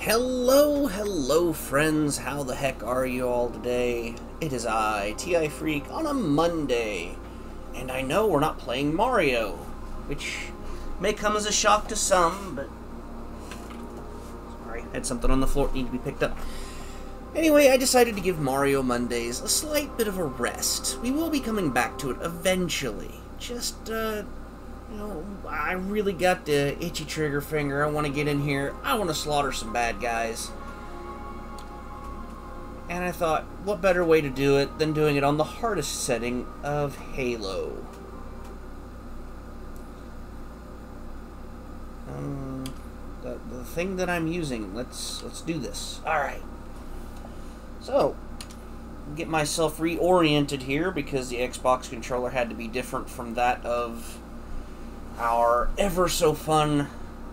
Hello, hello, friends. How the heck are you all today? It is I, TI Freak, on a Monday. And I know we're not playing Mario, which may come as a shock to some, but. Sorry, I had something on the floor that needed to be picked up. Anyway, I decided to give Mario Mondays a slight bit of a rest. We will be coming back to it eventually. Just, uh, I really got the itchy trigger finger. I want to get in here. I want to slaughter some bad guys. And I thought, what better way to do it than doing it on the hardest setting of Halo? Um, the, the thing that I'm using. Let's let's do this. All right. So, get myself reoriented here because the Xbox controller had to be different from that of our ever so fun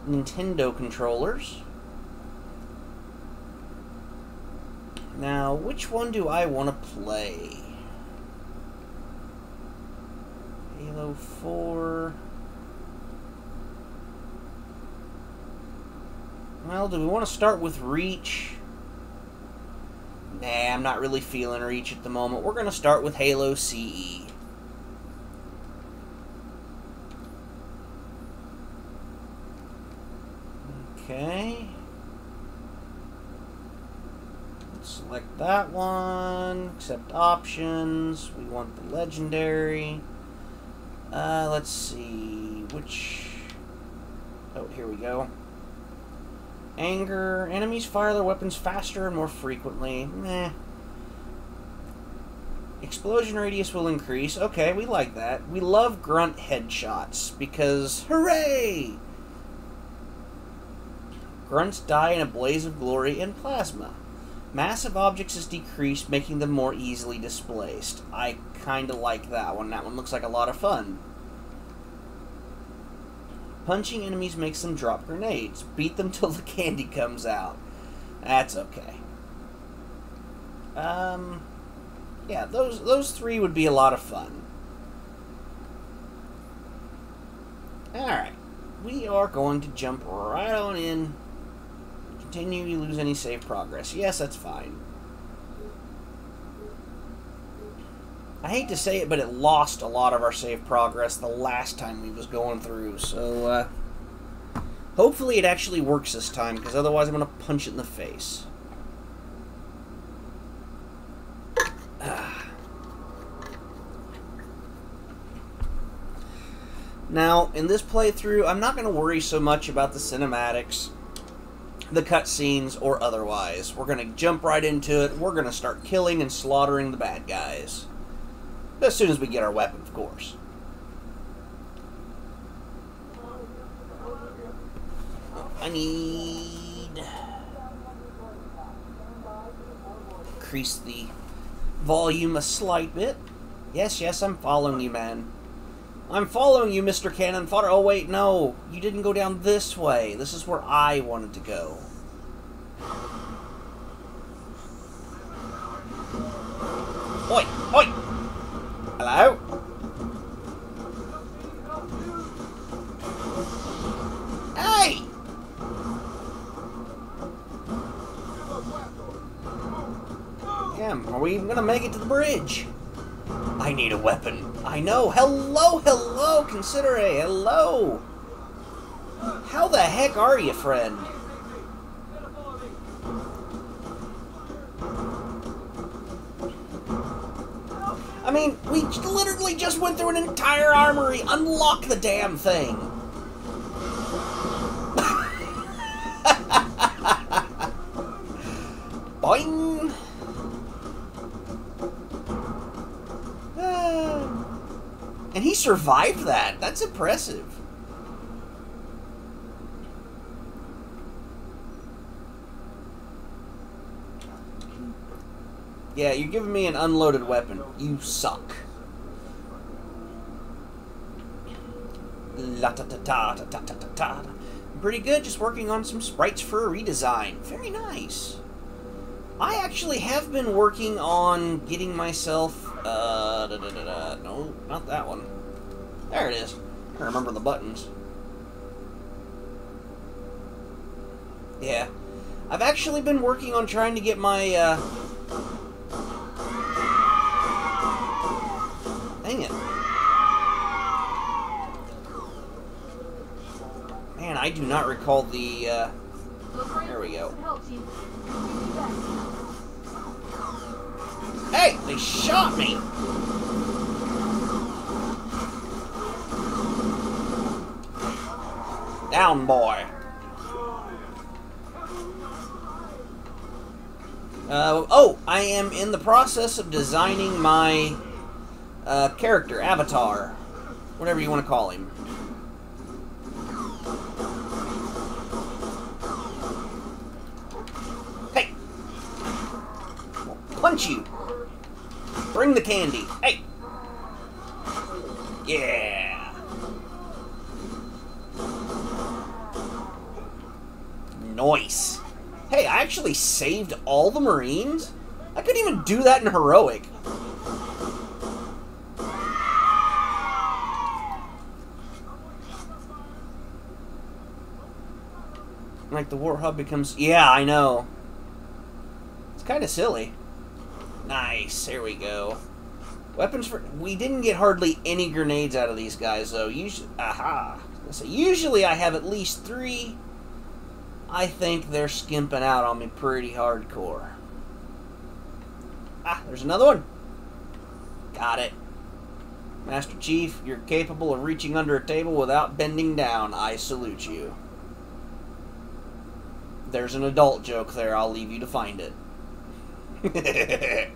Nintendo controllers. Now, which one do I want to play? Halo 4. Well, do we want to start with Reach? Nah, I'm not really feeling Reach at the moment. We're going to start with Halo CE. Okay. Let's select that one. Accept options. We want the legendary. Uh, let's see. Which... Oh, here we go. Anger. Enemies fire their weapons faster and more frequently. Meh. Explosion radius will increase. Okay, we like that. We love grunt headshots because, hooray! Grunts die in a blaze of glory in plasma. Massive objects is decreased, making them more easily displaced. I kinda like that one. That one looks like a lot of fun. Punching enemies makes them drop grenades. Beat them till the candy comes out. That's okay. Um, yeah, those those three would be a lot of fun. All right, we are going to jump right on in. Continue. You lose any save progress. Yes, that's fine. I hate to say it, but it lost a lot of our save progress the last time we was going through, so, uh, hopefully it actually works this time, because otherwise I'm going to punch it in the face. Now, in this playthrough, I'm not going to worry so much about the cinematics, the cutscenes, or otherwise. We're going to jump right into it. We're going to start killing and slaughtering the bad guys. As soon as we get our weapon, of course. I need... Increase the volume a slight bit. Yes, yes, I'm following you, man. I'm following you, Mr. Cannon Fodder. Oh, wait, no. You didn't go down this way. This is where I wanted to go. Oi! Oi! Hello? Hey! Damn, are we even gonna make it to the bridge? I need a weapon. I know. Hello, hello, consider a hello. How the heck are you, friend? I mean, we literally just went through an entire armory. Unlock the damn thing. Boing. And he survived that. That's impressive. Yeah, you're giving me an unloaded weapon. You suck. La ta ta ta ta ta ta ta ta. Pretty good, just working on some sprites for a redesign. Very nice. I actually have been working on getting myself. Uh, da, da, da, no, not that one. There it is. I remember the buttons. Yeah. I've actually been working on trying to get my, uh... Dang it. Man, I do not recall the, uh... There we go. Hey, they shot me! Down, boy. Uh, oh, I am in the process of designing my uh, character, avatar, whatever you want to call him. The candy. Hey! Yeah! Nice. Hey, I actually saved all the Marines? I couldn't even do that in Heroic. Like the War Hub becomes... Yeah, I know. It's kind of silly. Nice. There we go. Weapons for... We didn't get hardly any grenades out of these guys, though. Usually... Aha. So usually I have at least three I think they're skimping out on me pretty hardcore. Ah, there's another one. Got it. Master Chief, you're capable of reaching under a table without bending down. I salute you. There's an adult joke there. I'll leave you to find it.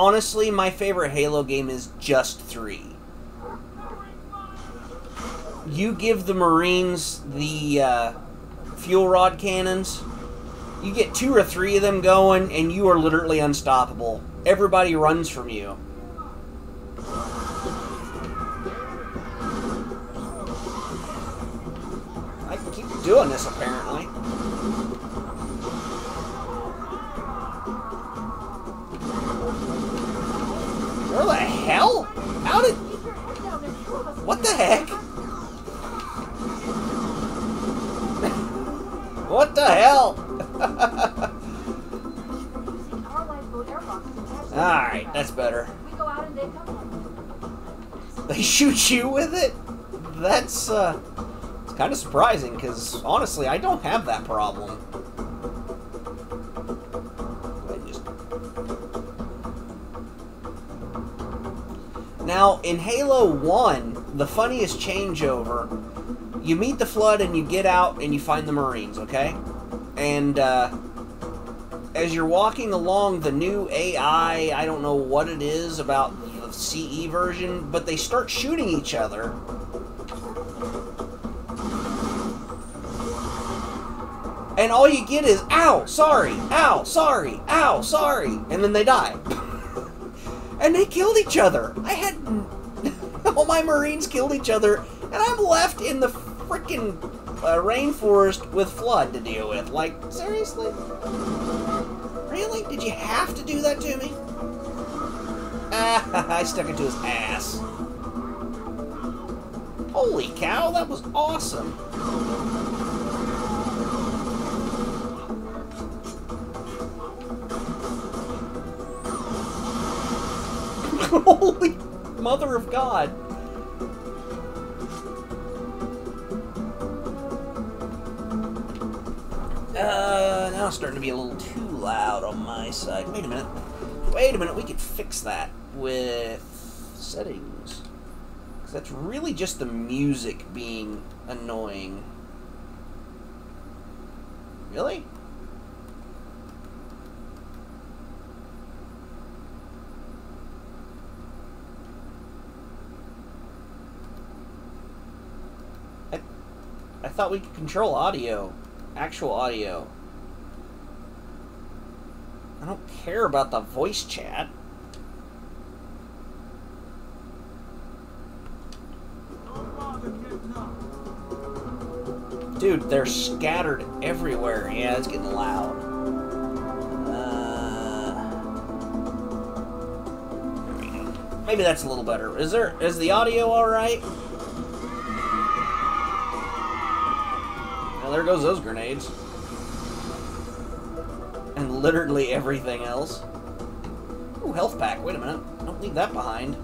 honestly, my favorite Halo game is just three. You give the Marines the uh, fuel rod cannons, you get two or three of them going, and you are literally unstoppable. Everybody runs from you. I can keep doing this, apparently. Hell? How did... What the heck? what the hell? Alright, that's better. They shoot you with it? That's, uh... It's kind of surprising, because, honestly, I don't have that problem. Now, in Halo 1, the funniest changeover, you meet the Flood and you get out and you find the Marines, okay? And uh, as you're walking along the new AI, I don't know what it is about the CE version, but they start shooting each other. And all you get is, ow, sorry, ow, sorry, ow, sorry, and then they die. and they killed each other. I had all my Marines killed each other, and I'm left in the freaking uh, rainforest with flood to deal with. Like, seriously? Really? Did you have to do that to me? Ah, I stuck it to his ass. Holy cow, that was awesome. Holy mother of God. Uh, now it's starting to be a little too loud on my side. Wait a minute. Wait a minute, we could fix that with settings. Because that's really just the music being annoying. Really? thought we could control audio. Actual audio. I don't care about the voice chat. Dude, they're scattered everywhere. Yeah, it's getting loud. Uh, maybe that's a little better. Is there is the audio all right? Well, there goes those grenades. And literally everything else. Ooh, health pack. Wait a minute. Don't leave that behind.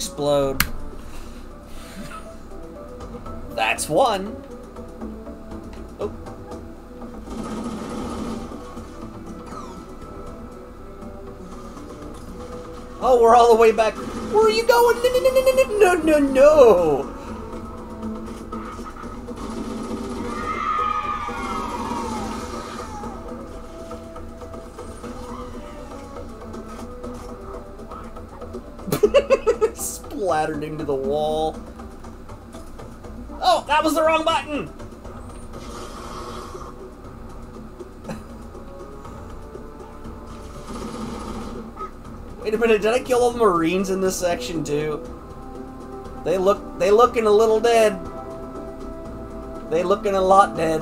Explode. That's one. Oh. Oh, we're all the way back. Where are you going? No, no, no, no, no, Splattered into the wall. Oh, that was the wrong button! Wait a minute, did I kill all the Marines in this section too? They look they looking a little dead. They looking a lot dead.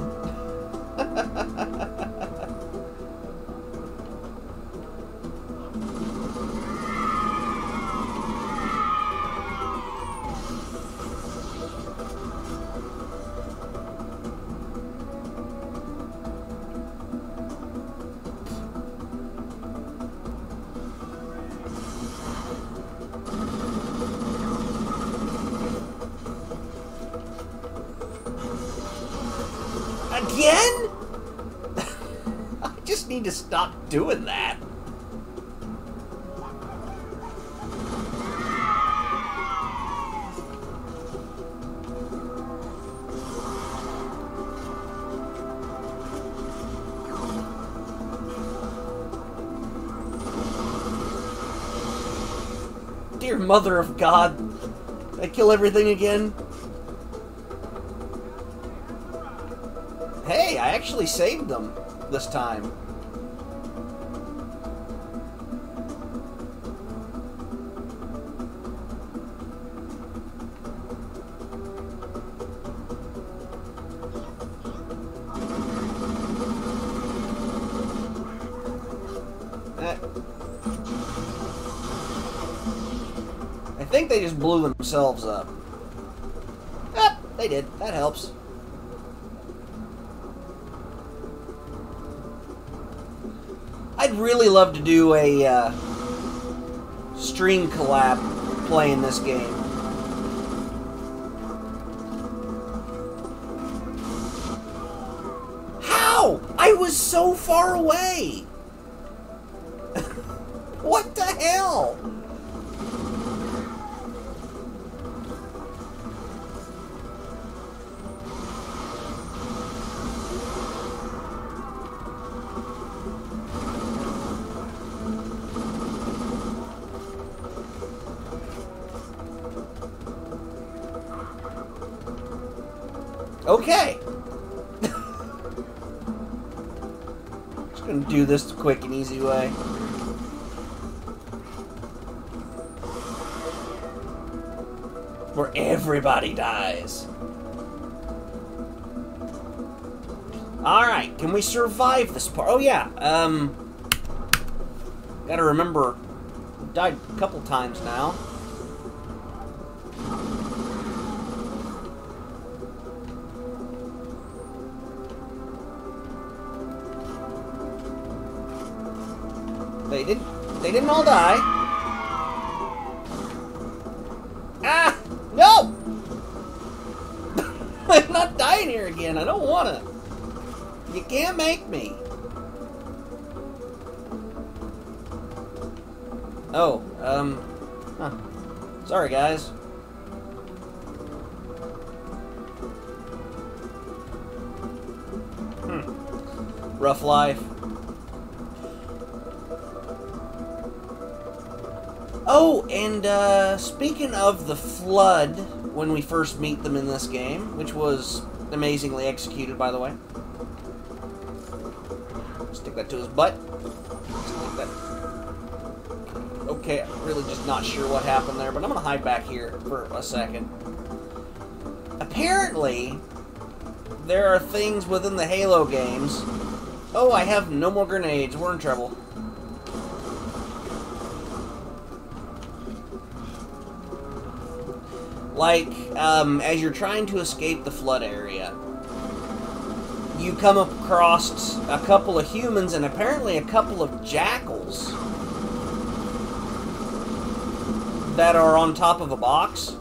Mother of God, Did I kill everything again? Hey, I actually saved them this time. Think they just blew themselves up. Ah, they did. That helps. I'd really love to do a uh, stream collab playing this game. How? I was so far away! Easy way. Where everybody dies. Alright, can we survive this part? Oh yeah, um... Gotta remember, died a couple times now. They didn't all die. Ah! No! I'm not dying here again. I don't want to. You can't make me. Speaking of the flood, when we first meet them in this game, which was amazingly executed, by the way. Stick that to his butt. Okay, I'm really just not sure what happened there, but I'm gonna hide back here for a second. Apparently, there are things within the Halo games. Oh, I have no more grenades. We're in trouble. Like, um, as you're trying to escape the flood area, you come across a couple of humans and apparently a couple of jackals that are on top of a box.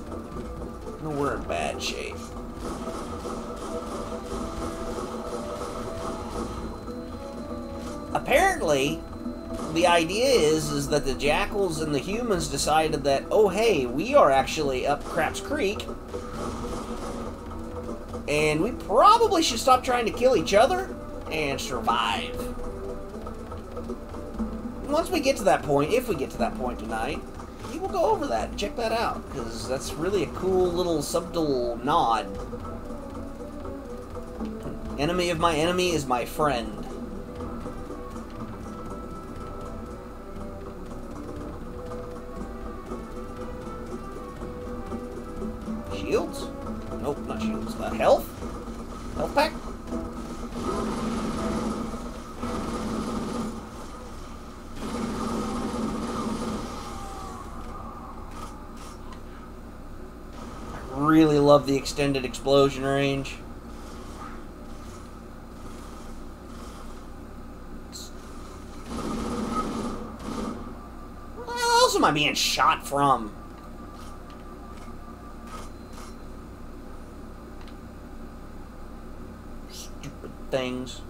No, we're in bad shape. Apparently, the idea is is that the jackals and the humans decided that oh hey we are actually up Craps Creek and we probably should stop trying to kill each other and survive. Once we get to that point, if we get to that point tonight, we will go over that and check that out because that's really a cool little subtle nod. Enemy of my enemy is my friend. Shields? Nope, not shields. Uh, health? Health pack? I really love the extended explosion range. Where else am I being shot from? Stupid things.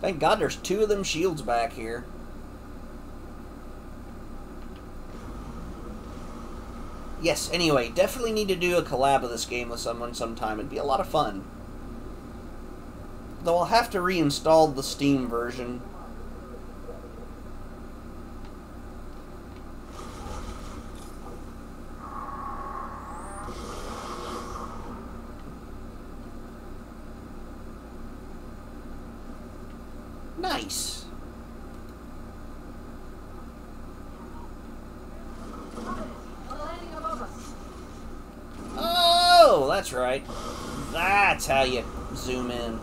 Thank God there's two of them shields back here. Yes, anyway, definitely need to do a collab of this game with someone sometime. It'd be a lot of fun. Though I'll have to reinstall the Steam version. Nice. Oh, that's right. That's how you zoom in.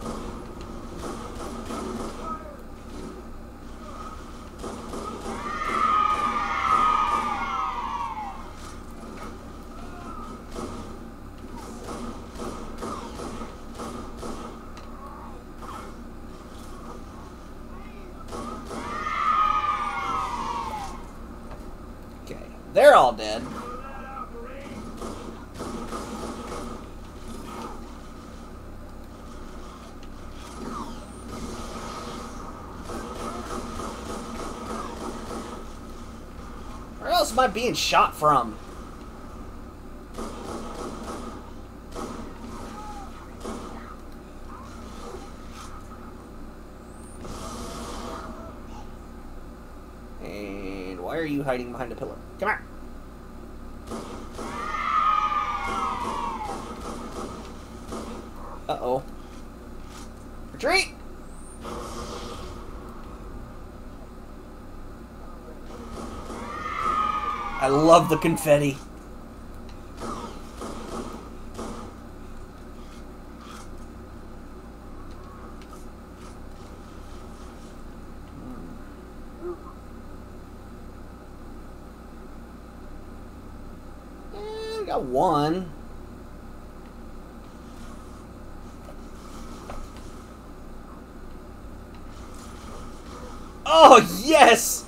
Okay, they're all dead. Where else am I being shot from? And why are you hiding behind a pillar? Love the confetti. Eh, got one. Oh, yes!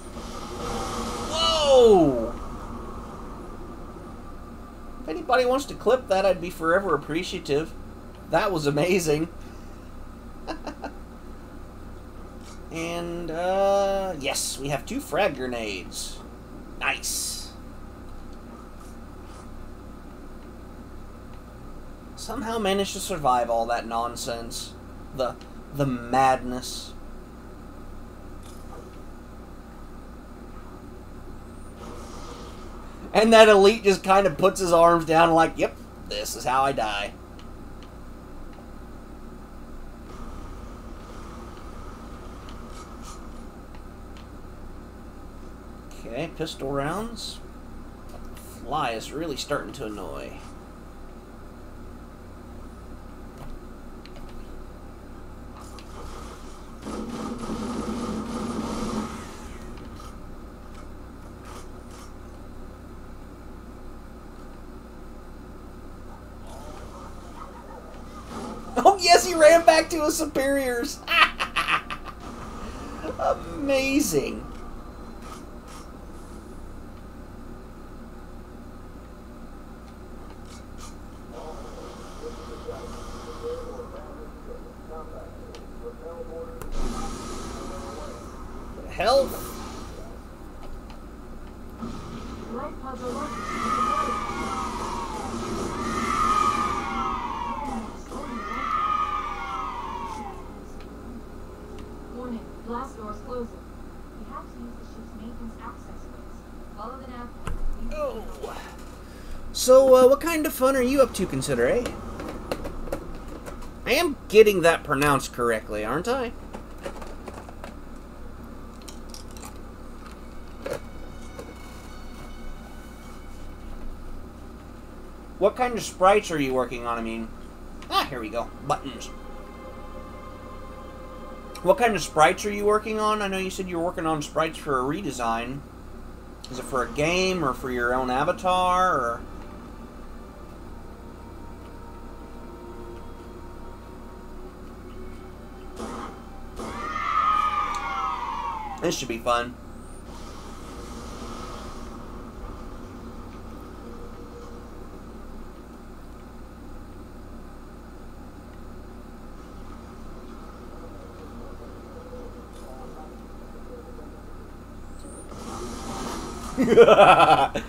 Whoa! If to clip that, I'd be forever appreciative. That was amazing. and, uh, yes, we have two frag grenades. Nice. Somehow managed to survive all that nonsense. The, the madness. And that elite just kind of puts his arms down like, yep, this is how I die. Okay, pistol rounds. Fly is really starting to annoy. Oh, yes, he ran back to his superiors. Amazing. Health. Warning, blast doors closing. You have to use the ship's maintenance access codes. Follow the nav. Oh. So, uh, what kind of fun are you up to, Consider, eh? I am getting that pronounced correctly, aren't I? What kind of sprites are you working on? I mean, ah, here we go. Buttons. What kind of sprites are you working on? I know you said you were working on sprites for a redesign. Is it for a game or for your own avatar or? This should be fun.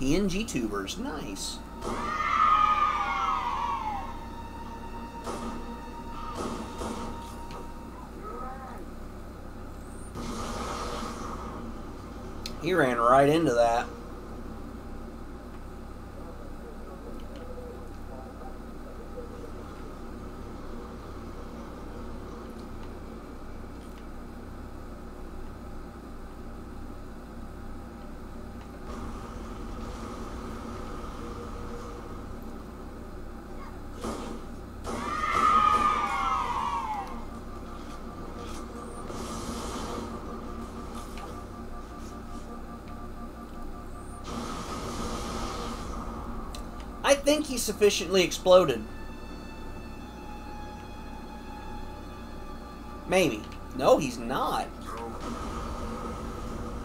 PNG tubers, nice. Ran right into that. I think he sufficiently exploded. Maybe. No, he's not.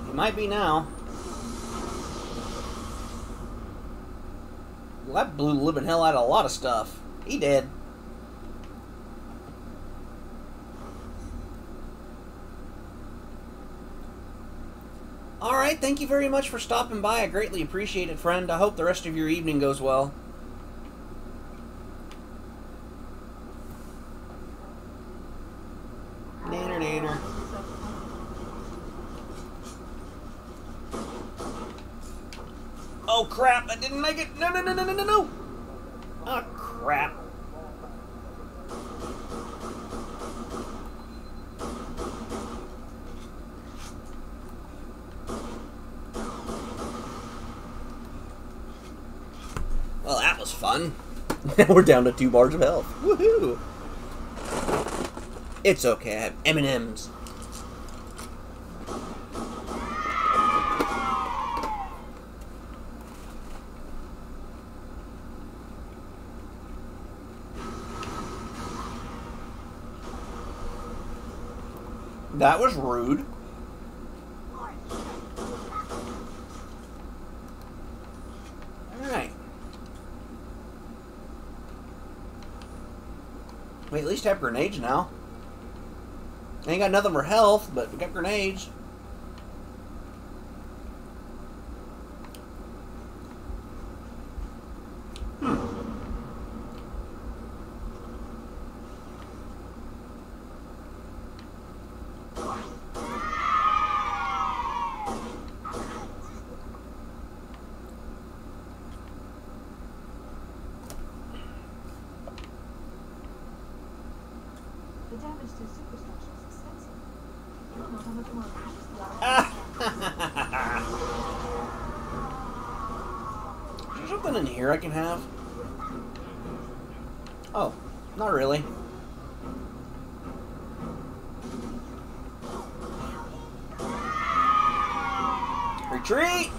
He might be now. Well, that blew the living hell out of a lot of stuff. He did. Alright, thank you very much for stopping by. I greatly appreciate it, friend. I hope the rest of your evening goes well. Nanner, nanner. Oh crap, I didn't make it! No, no, no, no, no, no, no! Oh crap. Well, that was fun. Now we're down to two bars of health. Woohoo! It's okay, I have M&M's. That was rude. Alright. We at least have grenades now. Ain't got nothing for health, but we got grenades. damage to superstructure is extensive. You don't know how much more precious the Is there something in here I can have? Oh, not really. Retreat!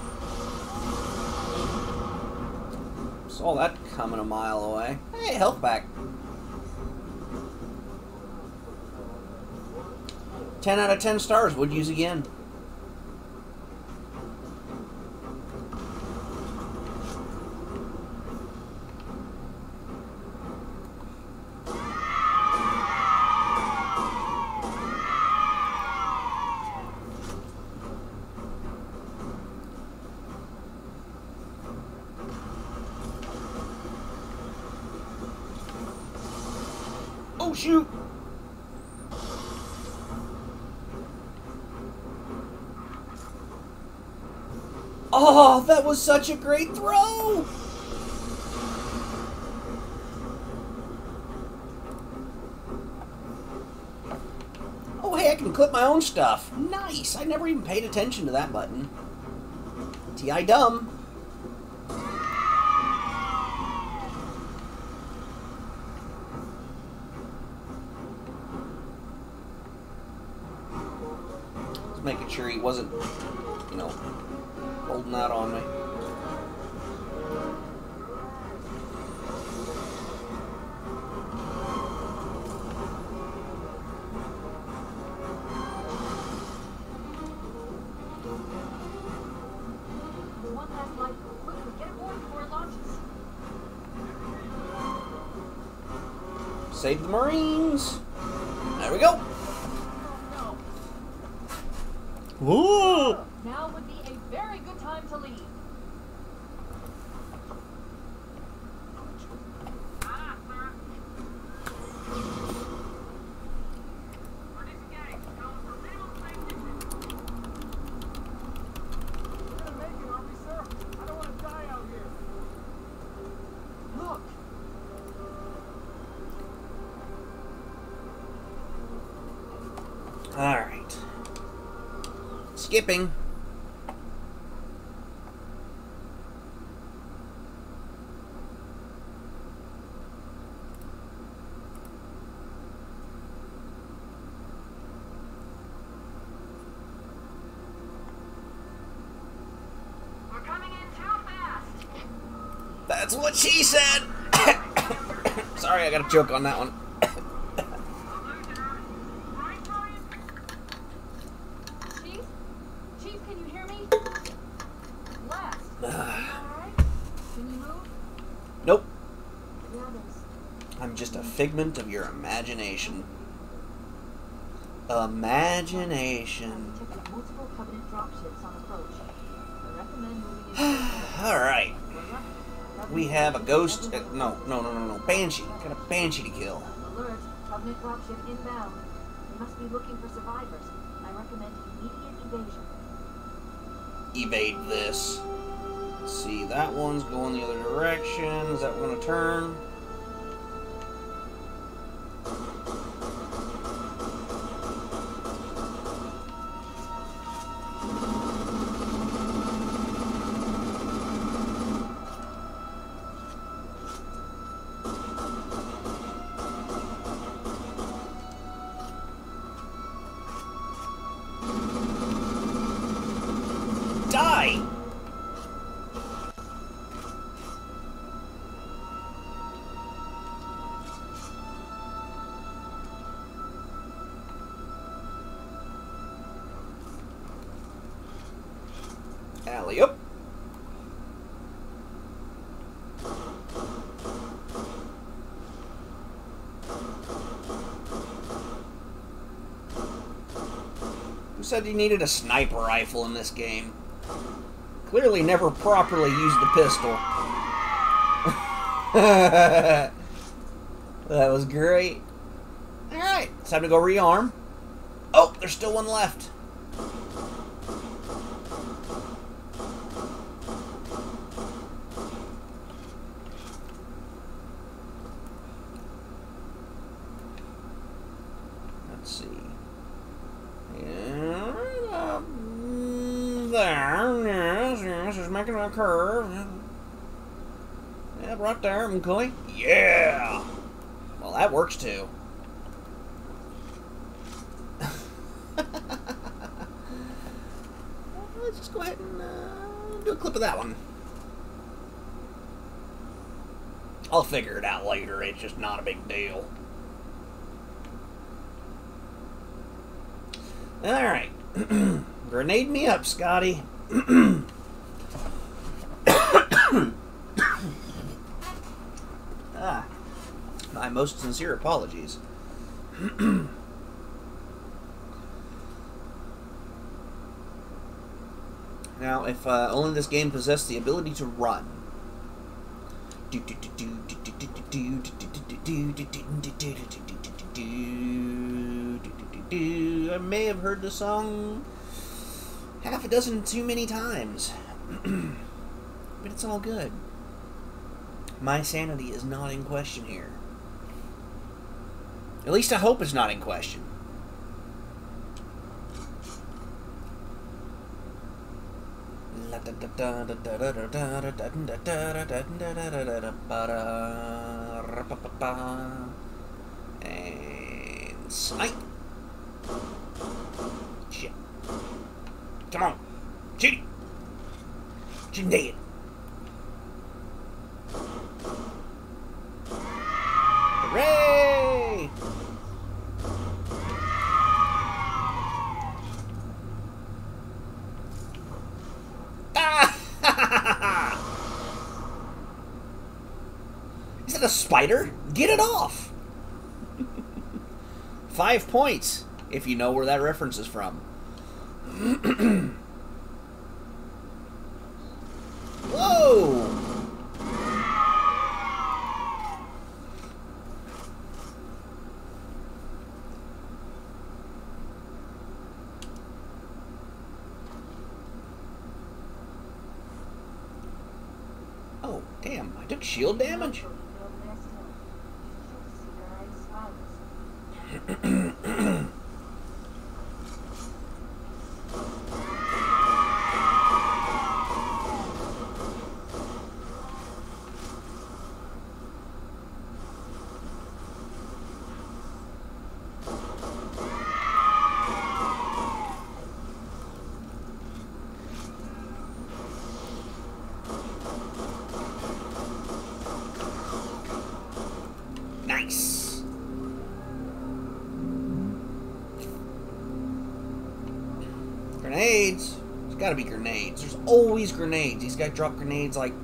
Saw that coming a mile away. Hey, health back. 10 out of 10 stars. Would use again. Oh, shoot! Oh, that was such a great throw! Oh, hey, I can clip my own stuff. Nice! I never even paid attention to that button. T.I. dumb. Making sure he wasn't, Skipping. we're coming in too fast. That's what she said! Sorry, I got a joke on that one. Chief? Chief, can you hear me? Blast. Ah. Alright? Can you move? Nope. The others. I'm just a figment of your imagination. Imagination. Ticket of multiple Covenant dropships on approach. I recommend moving in. Alright. We have a ghost. Uh, no, no, no, no, no. Banshee. Got a banshee to kill. Alert. Covenant dropship inbound. We must be looking for survivors. I recommend immediate evasion. Evade this. Let's see, that one's going the other direction. Is that one a turn? Said you needed a sniper rifle in this game? Clearly never properly used the pistol. that was great. Alright, time to go rearm. Oh, there's still one left. making a curve. Yeah, right there, Yeah! Well, that works too. Let's just go ahead and uh, do a clip of that one. I'll figure it out later. It's just not a big deal. Alright. Grenade me up, Scotty. ah. My most sincere apologies. now, if uh, only this game possessed the ability to run. I may have heard the song half a dozen too many times. but it's all good. My sanity is not in question here. At least I hope it's not in question. And snipe. Shit. Come on. Shoot him dead. Hooray! Ah! A spider? Get it off! Five points, if you know where that reference is from. Whoa! Oh, damn, I took shield damage? Nice. Grenades. There's gotta be grenades. Always grenades. These guys drop grenades like,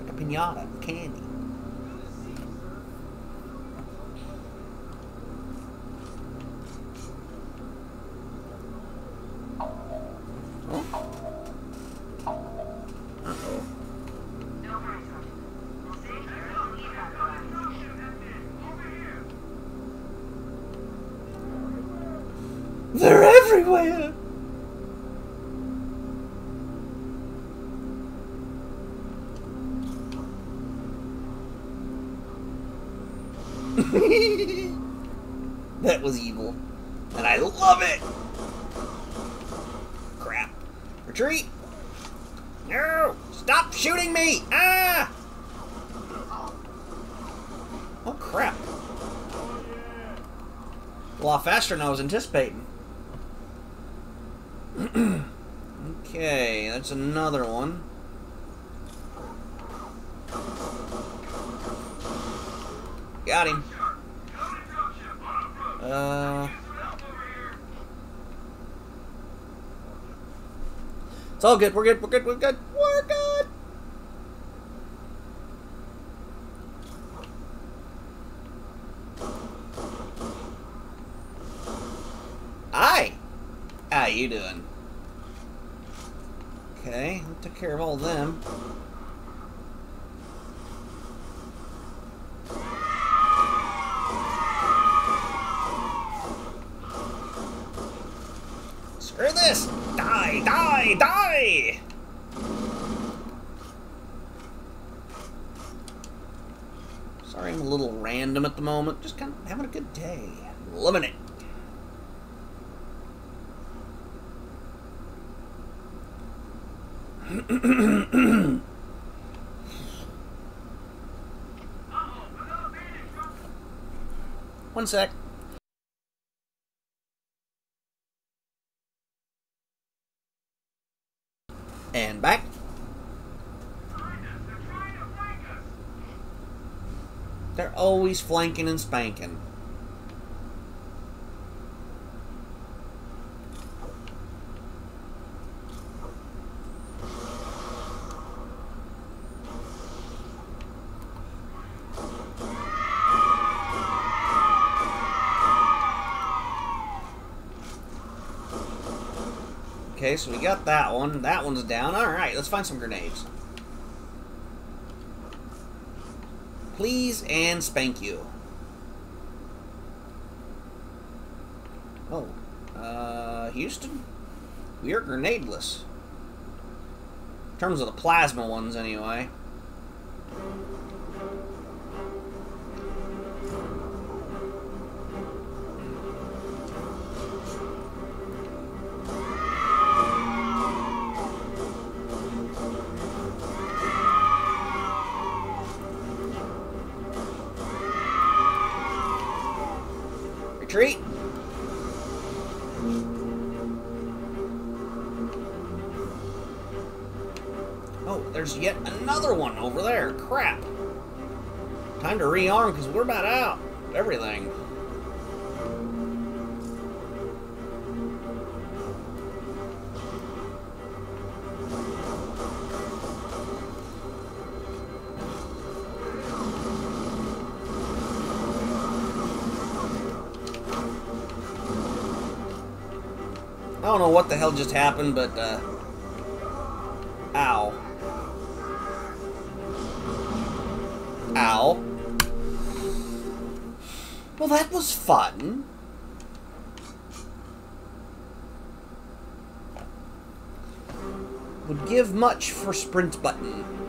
like a pinata anticipating. okay, that's another one. Got him. Uh. It's all good. We're good. We're good. We're good. Hi. How you doing? Okay, I took care of all them. Screw this! Die! Die! Die! Sorry I'm a little random at the moment. Just kind of having a good day. Loving it. One sec. And back. They're always flanking and spanking. Okay, so we got that one. That one's down. Alright, let's find some grenades. Please and spank you. Oh. Uh, Houston? We are grenadeless. In terms of the plasma ones, anyway. Rearm because we're about out. Everything. I don't know what the hell just happened, but, uh... Well, that was fun. Would give much for sprint button.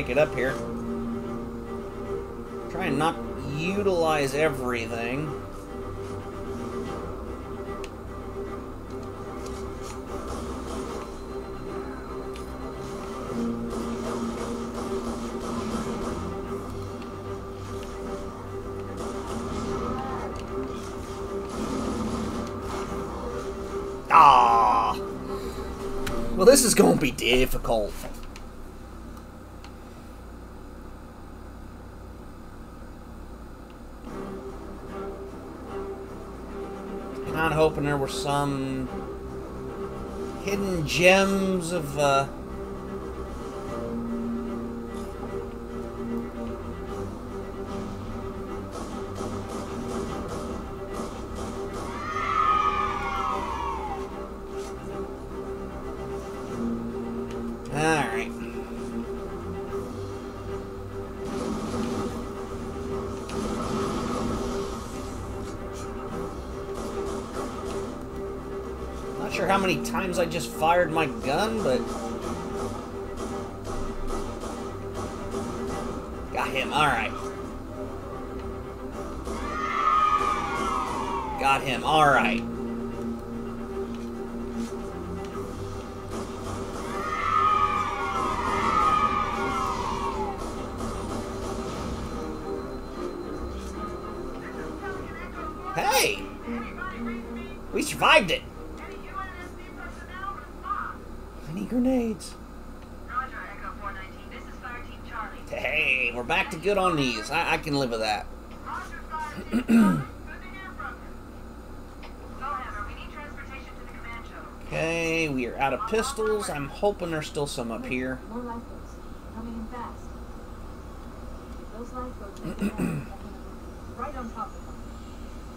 Make it up here. Try and not utilize everything. Ah! Well, this is going to be difficult. There were some hidden gems of uh, many times I just fired my gun, but got him. All right. Got him. All right. Hey, we survived it. Grenades. Roger, Echo 419. This is Fire Team Charlie. Hey, we're back to good on these. I, I can live with that. Roger, Fire Team Charlie. Good to hear from you. Foehammer. We need transportation to the command shuttle. Okay, we are out of pistols. I'm hoping there's still some up here. More lifeboats. Coming in fast. Those lifeboats are definitely right on top of them.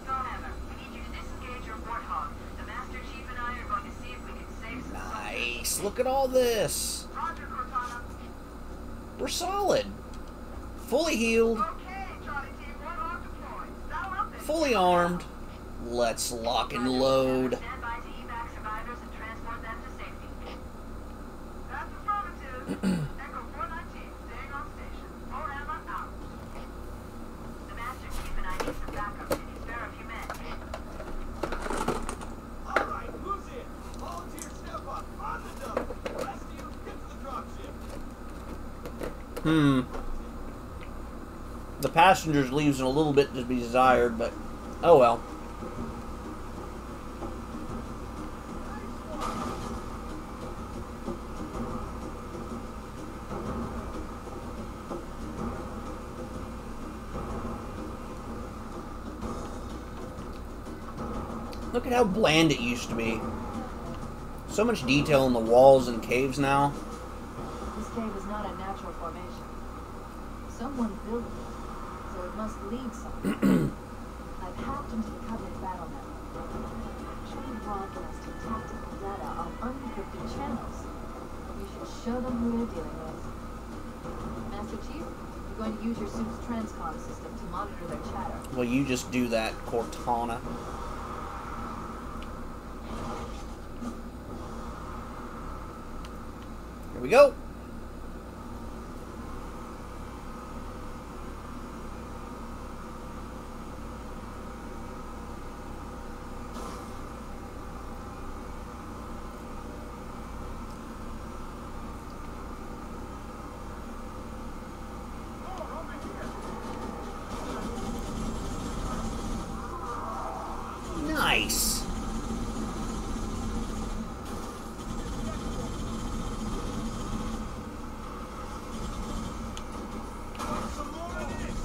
Foehammer. We need you to disengage your warthog. The Master Chief and I are going to see if we can save some soldiers. Nice. this! Look at all this! We're solid. Fully healed, fully armed. Let's lock and load. Stand by to evac survivors and transport them to safety. That's affirmative. Echo 419, staying on station. Full ammo out. The Master Chief and I need some backup. Can you spare a few men? All right, who's in? Volunteer step up. On the double. Rest of you, get to the dropship. Hmm. The passengers leaves in a little bit to be desired, but oh well. Look at how bland it used to be. So much detail in the walls and caves now. This cave is not a natural formation. Someone built it, so it must lead somewhere. I've hacked into the Covenant battle network. Actually broadcasting tactical data on unencrypted channels. You should show them who they're dealing with. Master Chief, you're going to use your suit's transcom system to monitor their chatter. Well, you just do that, Cortana. Here we go. Nice. Some more of this.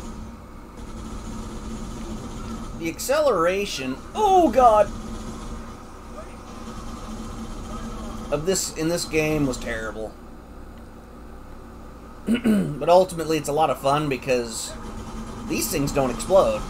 The acceleration. Oh God. Of this in this game was terrible. but ultimately, it's a lot of fun because these things don't explode.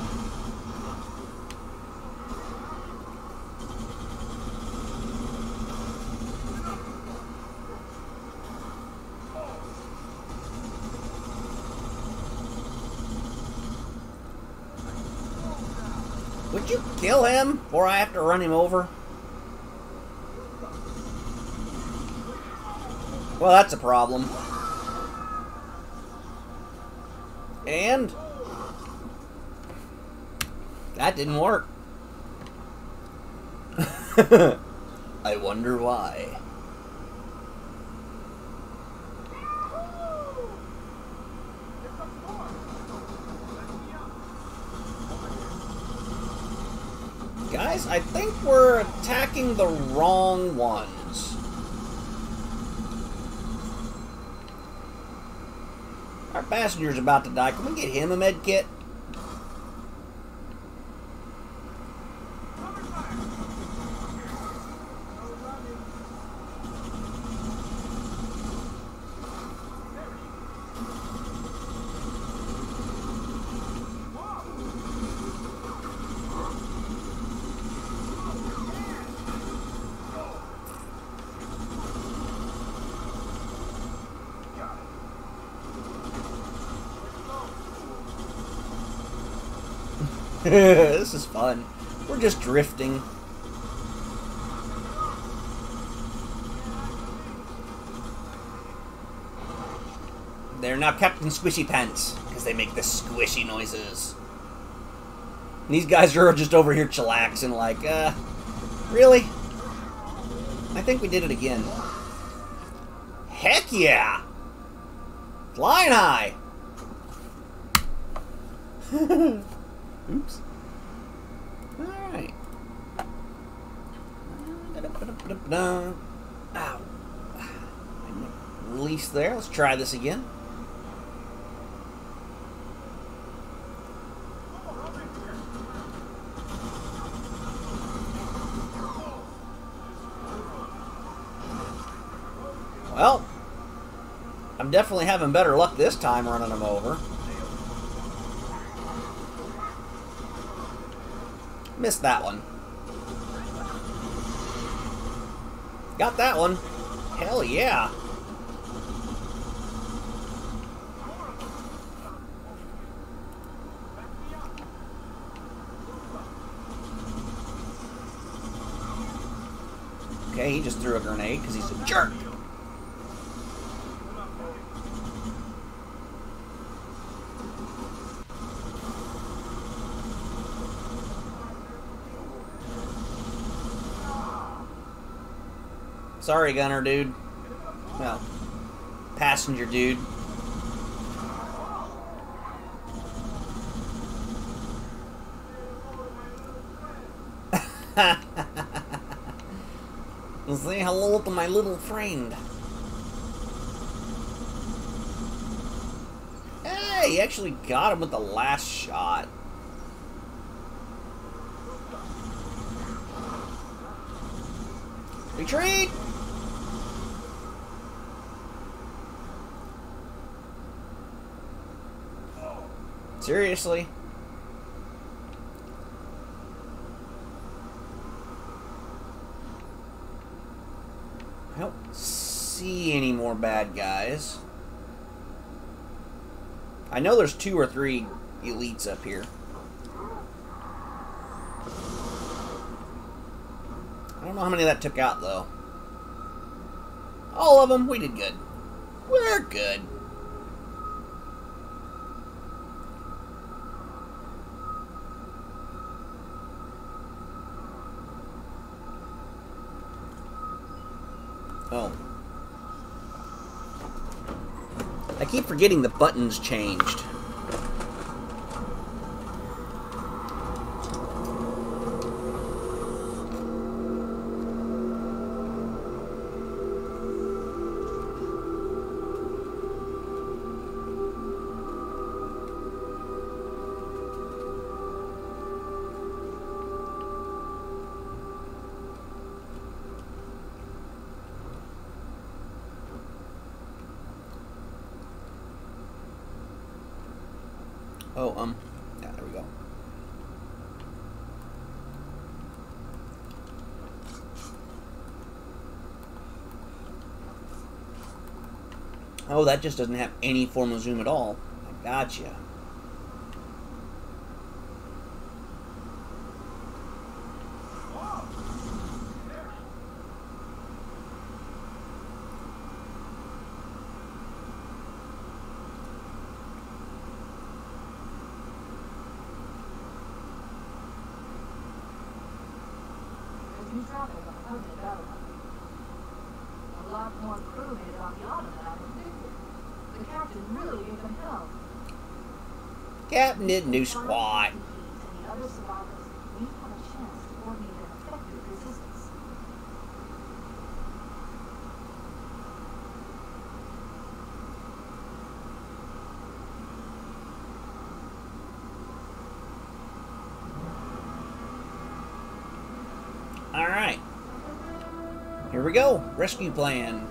Would you kill him, or I have to run him over? Well, that's a problem. And that didn't work. I wonder why. Here comes more. Let me up. Guys, I think we're attacking the wrong ones. Our passenger's about to die. Can we get him a med kit? Cover fire. No running. There he Whoa. Got it. Let's go. this is fun. We're just drifting. They're now Captain Squishy Pants because they make the squishy noises. And these guys are just over here chillaxing, like, uh, really? I think we did it again. Heck yeah! Flying high! Oops. Alright. Ow. Release there. Let's try this again. Well, I'm definitely having better luck this time running them over. Missed that one. Got that one. Hell yeah. Okay, he just threw a grenade because he's a jerk. Sorry, gunner dude. Well, passenger dude. Say hello to my little friend. Hey, he actually got him with the last shot. Retreat! Seriously? I don't see any more bad guys. I know there's two or three elites up here. I don't know how many that took out, though. All of them, we did good. We're good. Oh. I keep forgetting the buttons changed. Oh, um, yeah, there we go. Oh, that just doesn't have any form of zoom at all. I gotcha. There's new traffic on the Covenant Battlefront. A lot more crew made it on the Autumn than I predicted. The captain really gave them hell. Captain didn't do squat. And the other survivors, we have a chance to coordinate an effective resistance. Alright. Here we go. Rescue plan.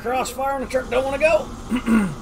Crossfire and the truck don't want to go.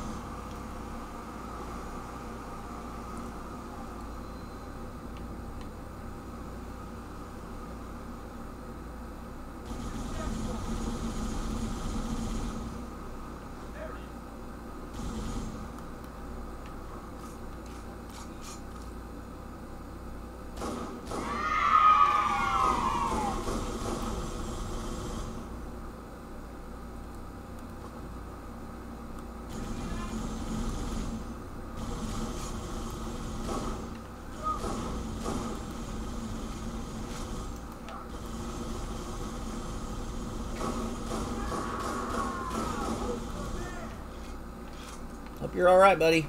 you're all right, buddy.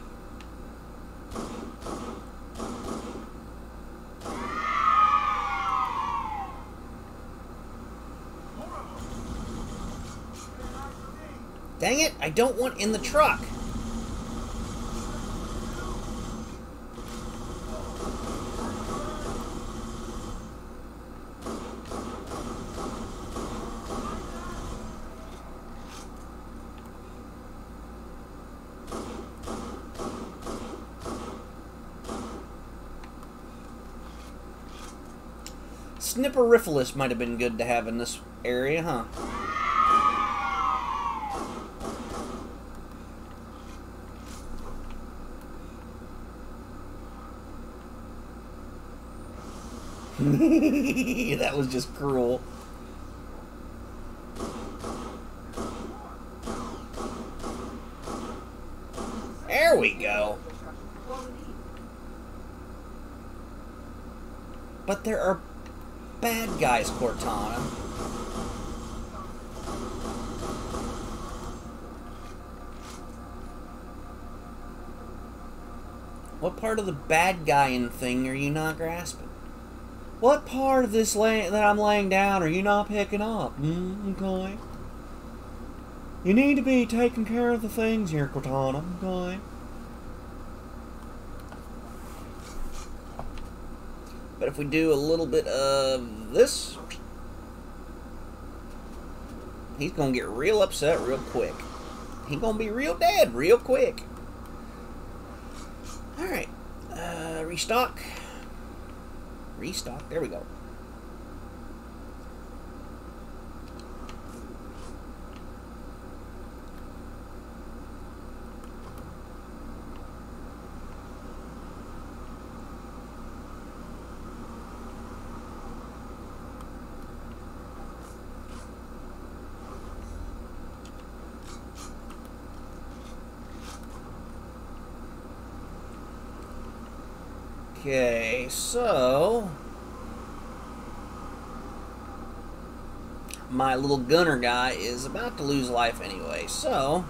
Dang it, I don't want in the truck. Snipperifilis might have been good to have in this area, huh? that was just cruel. There we go. But there are Cortana. What part of the bad guy in thing are you not grasping? What part of this lay- that I'm laying down are you not picking up? Mm, okay. You need to be taking care of the things here, Cortana. Okay. But if we do a little bit of this, he's gonna get real upset real quick. He's gonna be real dead real quick. All right, uh, restock. Restock. There we go. Okay, so my little gunner guy is about to lose life anyway, so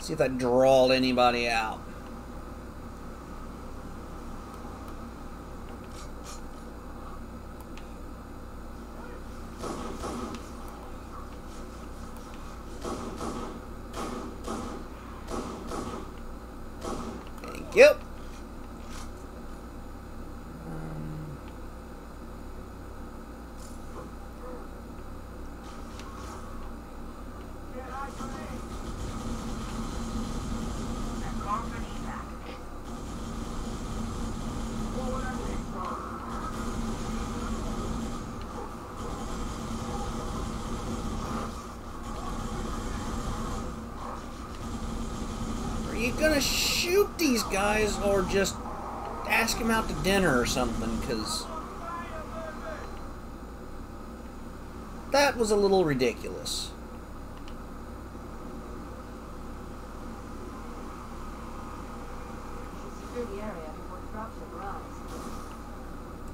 see if that drawled anybody out. Thank you. Um, And call for evac. Are you gonna shoot these or just ask him out to dinner or something? Because that was a little ridiculous.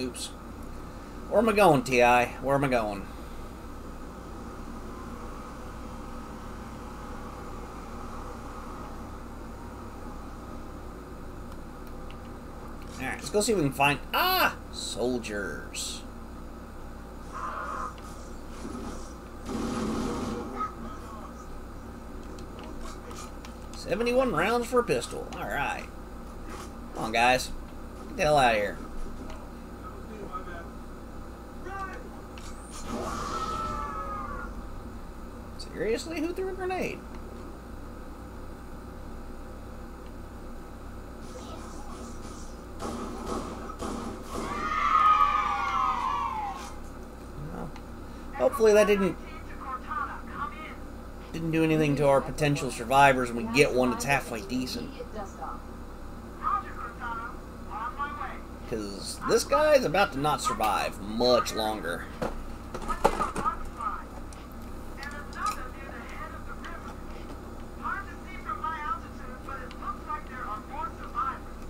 Oops. Where am I going, Ti? Where am I going? Alright, let's go see if we can find. Ah! Soldiers. Seventy-one rounds for a pistol. All right, come on, guys, get the hell out of here. Seriously, who threw a grenade? Well, hopefully that didn't didn't do anything to our potential survivors and we get one that's halfway decent. Because this guy's about to not survive much longer. What's your mark spot? And another near the head of the river. Hard to see from my altitude, but it looks like there are more survivors.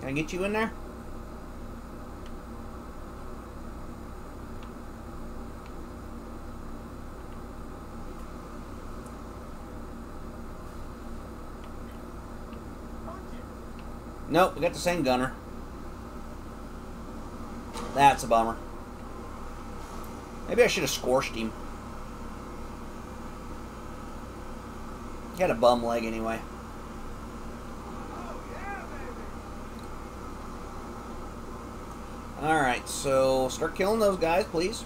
Can I get you in there? Nope, we got the same gunner. That's a bummer. Maybe I should have scorched him. He had a bum leg anyway. Oh, yeah, baby. Alright, so start killing those guys, please.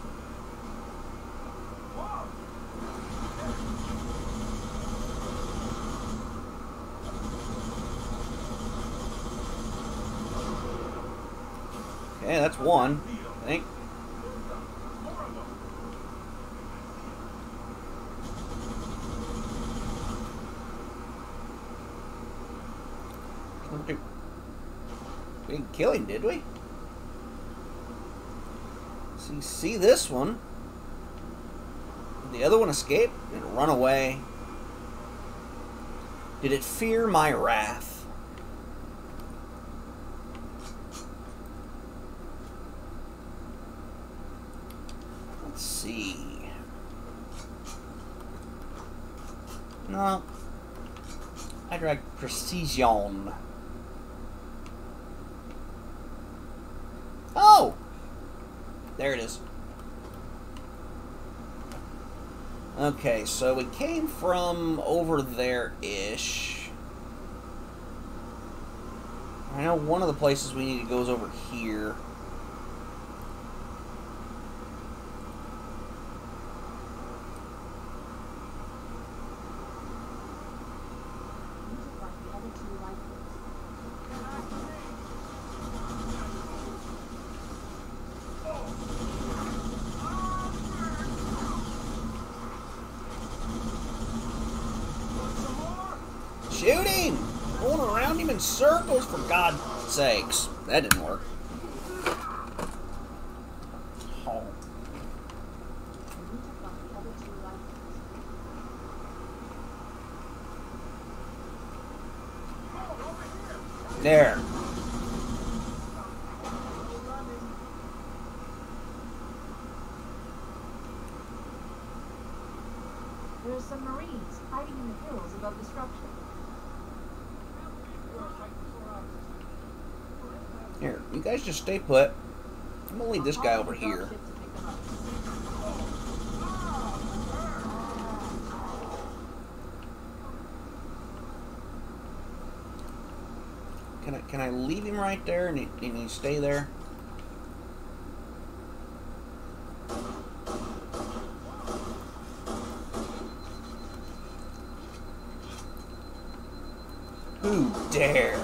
Okay, that's one. I think. We didn't kill him, did we? See, this one. Did the other one escape? and run away? Did it fear my wrath? Let's see. No. I drag precision. Oh! There it is. Okay, so we came from over there-ish. I know one of the places we need to go is over here. Need to find the other two lifeboats. Want some more? Shoot him! Going around him in circles, for God's sakes. That didn't work. Oh. We need to find the other two lifeboats. Oh, over here. There. There are some Marines hiding in the hills above the structure. Here, you guys just stay put. I'm gonna leave this guy over here. Can I can I leave him right there and he, and he stay there? Who dare?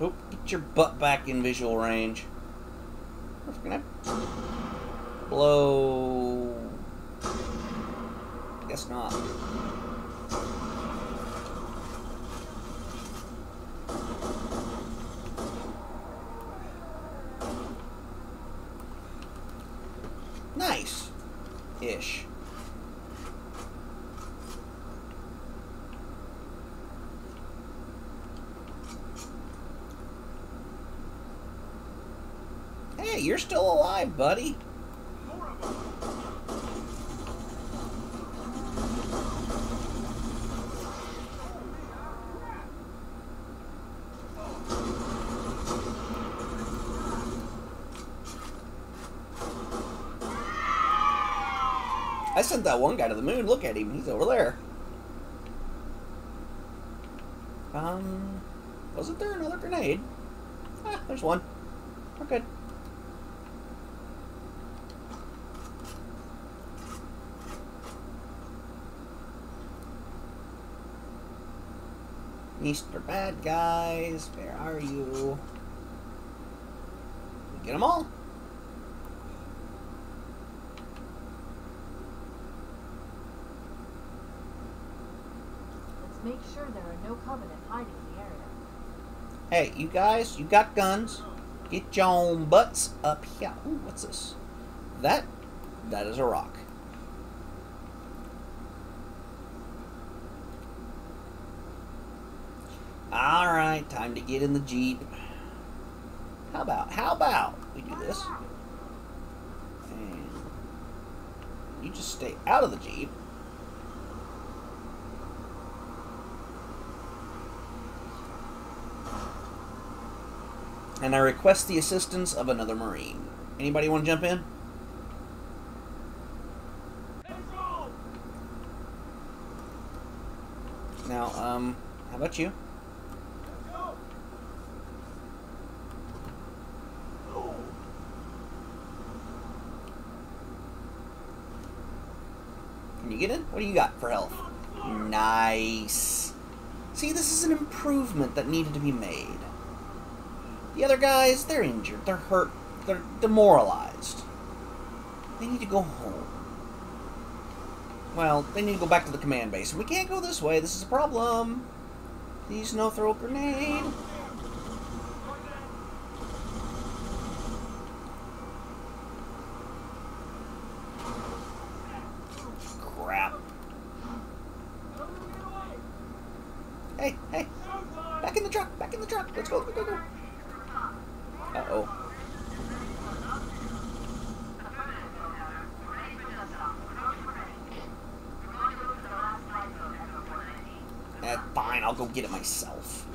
Oh, get your butt back in visual range. Blow? Guess not. Nice. Ish. Hey, you're still alive, buddy. I sent that one guy to the moon. Look at him. He's over there. Um, wasn't there another grenade? Ah, there's one. We're good. Mr. Bad Guys, where are you? Get them all. Let's make sure there are no Covenant hiding in the area. Hey, you guys, you got guns. Get your own butts up here. Ooh, what's this? That, that is a rock. All right, time to get in the jeep. How about, how about we do this? And you just stay out of the jeep. and I request the assistance of another Marine. Anybody want to jump in? Now, um, how about you? What do you got for health? Nice. See, this is an improvement that needed to be made. The other guys, they're injured, they're hurt, they're demoralized. They need to go home. Well, they need to go back to the command base. We can't go this way, this is a problem. Please no throw grenade. Crap. Hey, hey, back in the truck, back in the truck. Let's go, go, go, go. Uh oh. Eh, fine, I'll go get it myself.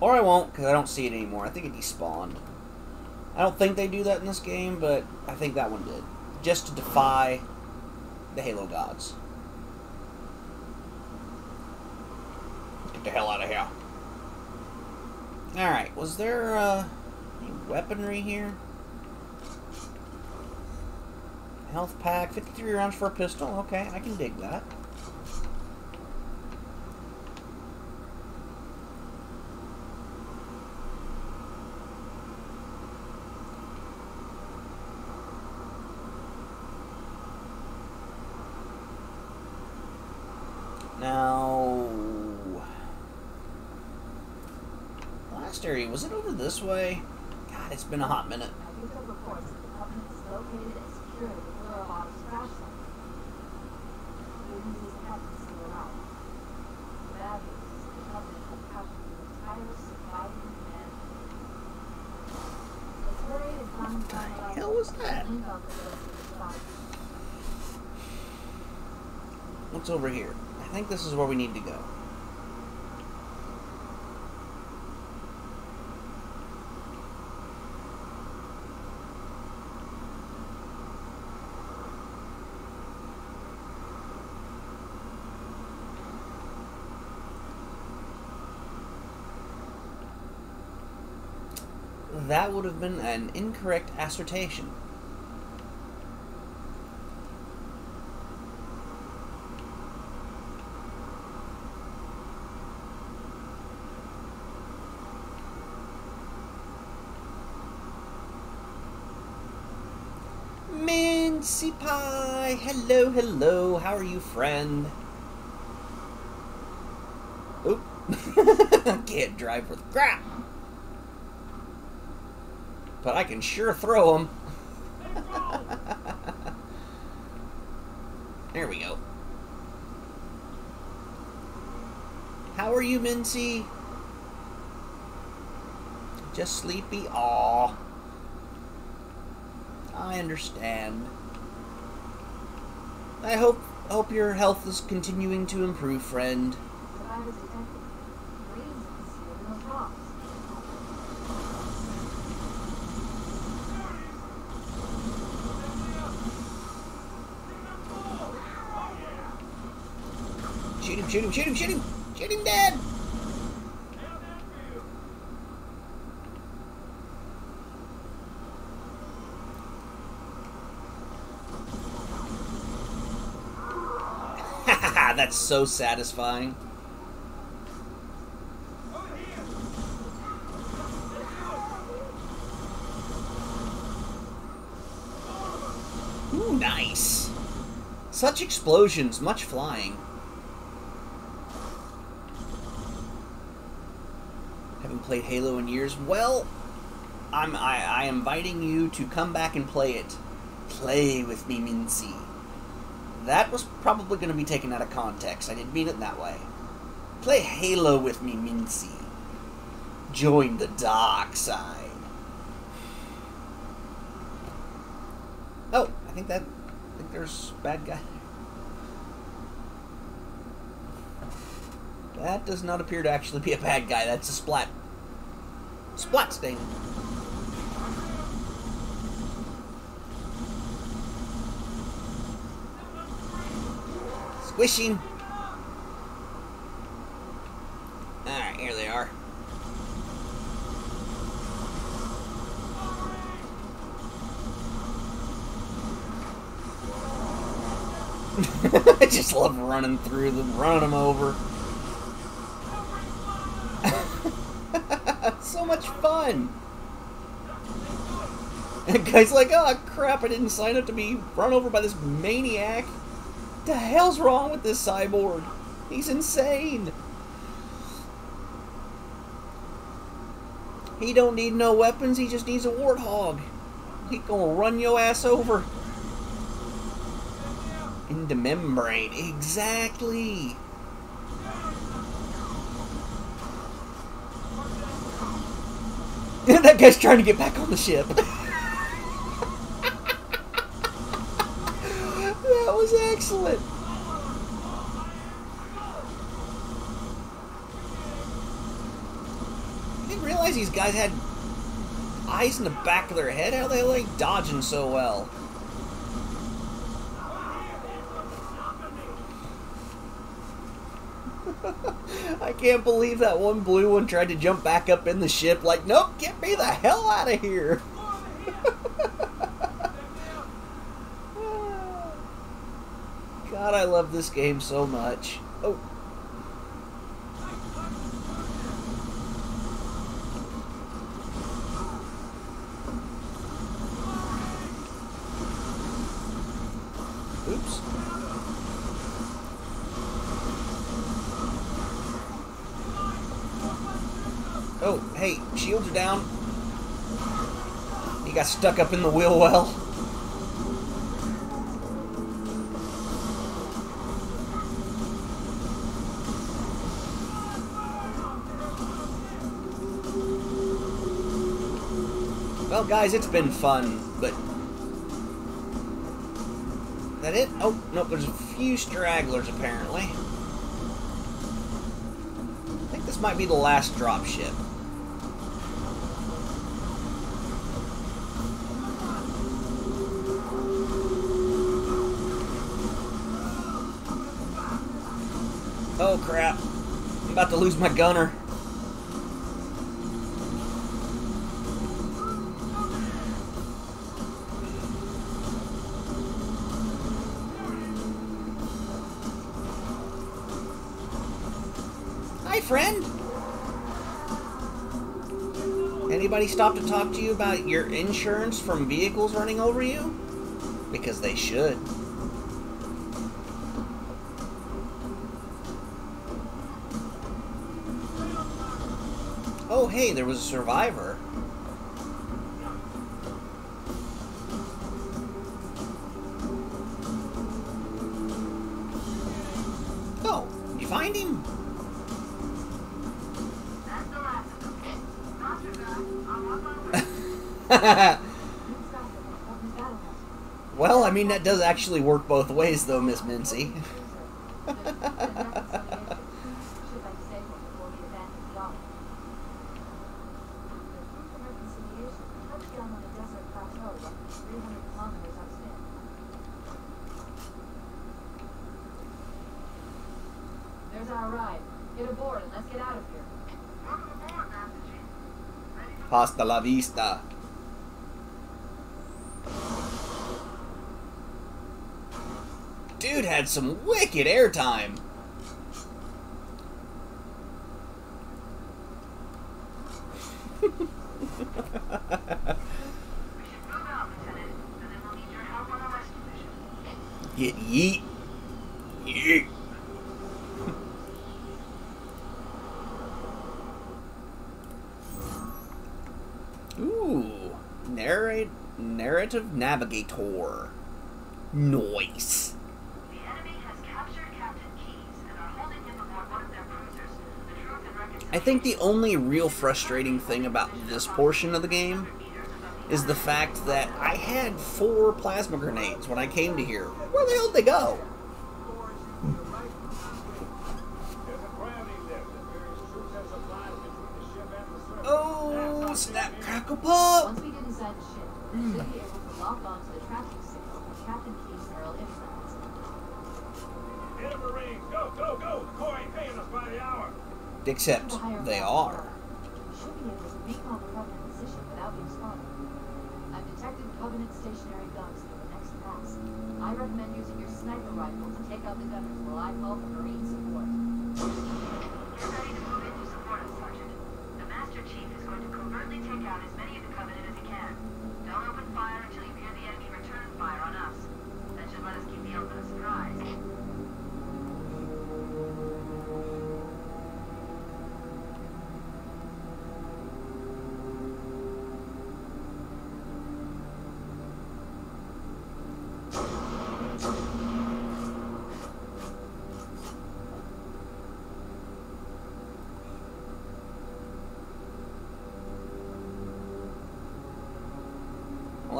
Or I won't, because I don't see it anymore. I think it despawned. I don't think they do that in this game, but I think that one did. Just to defy the Halo gods. Get the hell out of here. Alright, was there uh, any weaponry here? Health pack, 53 rounds for a pistol. Okay, I can dig that. Now, last area was it over this way? God, it's been a hot minute. I picked up reports that the Covenant is located and secured at the Pluralbottom's crash site. Ulysses hasn't seen around. The bad news is the Covenant has the entire surviving command. Let's hurry and find What the hell was that? What's over here? I think this is where we need to go. That would have been an incorrect assertion. Mincy Pie! Hello, hello. How are you, friend? Oop. Can't drive with crap. But I can sure throw them. there we go. How are you, Mincy? Just sleepy? Aw. I understand. I hope hope your health is continuing to improve, friend. Shoot him, shoot him, shoot him! Shoot him dead! That's so satisfying. Ooh, nice. Such explosions, much flying. Haven't played Halo in years. Well, I'm I, I am inviting you to come back and play it. Play with me, Mincy. That was probably going to be taken out of context. I didn't mean it that way. Play Halo with me, Mincy. Join the dark side. Oh, I think that. I think there's bad guy. That does not appear to actually be a bad guy. That's a splat. Splat stain. Squishing. Alright, here they are. I just love running through them, running them over. so much fun. And the guy's like, oh crap, I didn't sign up to be run over by this maniac. What The hell's wrong with this cyborg? He's insane. He don't need no weapons, he just needs a warthog. He gonna run your ass over. In the membrane, exactly. That guy's trying to get back on the ship. that was excellent. I didn't realize these guys had eyes in the back of their head. How they like dodging so well? I can't believe that one blue one tried to jump back up in the ship. Like, nope, get me the hell out of here. God, I love this game so much. Oh. Oops. Oh, hey, shields are down. He got stuck up in the wheel well. Well, guys, it's been fun, but that it? Oh, no, there's a few stragglers apparently. I think this might be the last drop ship. Crap. I'm about to lose my gunner. Hi, friend. Anybody stop to talk to you about your insurance from vehicles running over you? Because they should. Oh, hey, there was a survivor. Oh, you find him? Well, I mean, that does actually work both ways, though, Miss Mincy. The next destination. Should I stay here before we abandon the island? The Truth and Reconciliation touched down on a desert plateau roughly 300 kilometers upstream. There's our ride. Get aboard and let's get out of here. Welcome aboard, Master Chief. Ready for Hasta la vista. Dude had some wicked airtime. Move out, Lieutenant, and then we'll need your help on a rescue mission. Get yeet. Yeet. Ooh. Narrate narrative navigator. Noise. The enemy has captured Captain Keyes and are holding him aboard one of their cruisers. The Truth and Reconciliation I think the only real frustrating thing about this portion of the game meters above the is the fact that I had four plasma grenades when I came to here. Where the hell did they go? Except they are.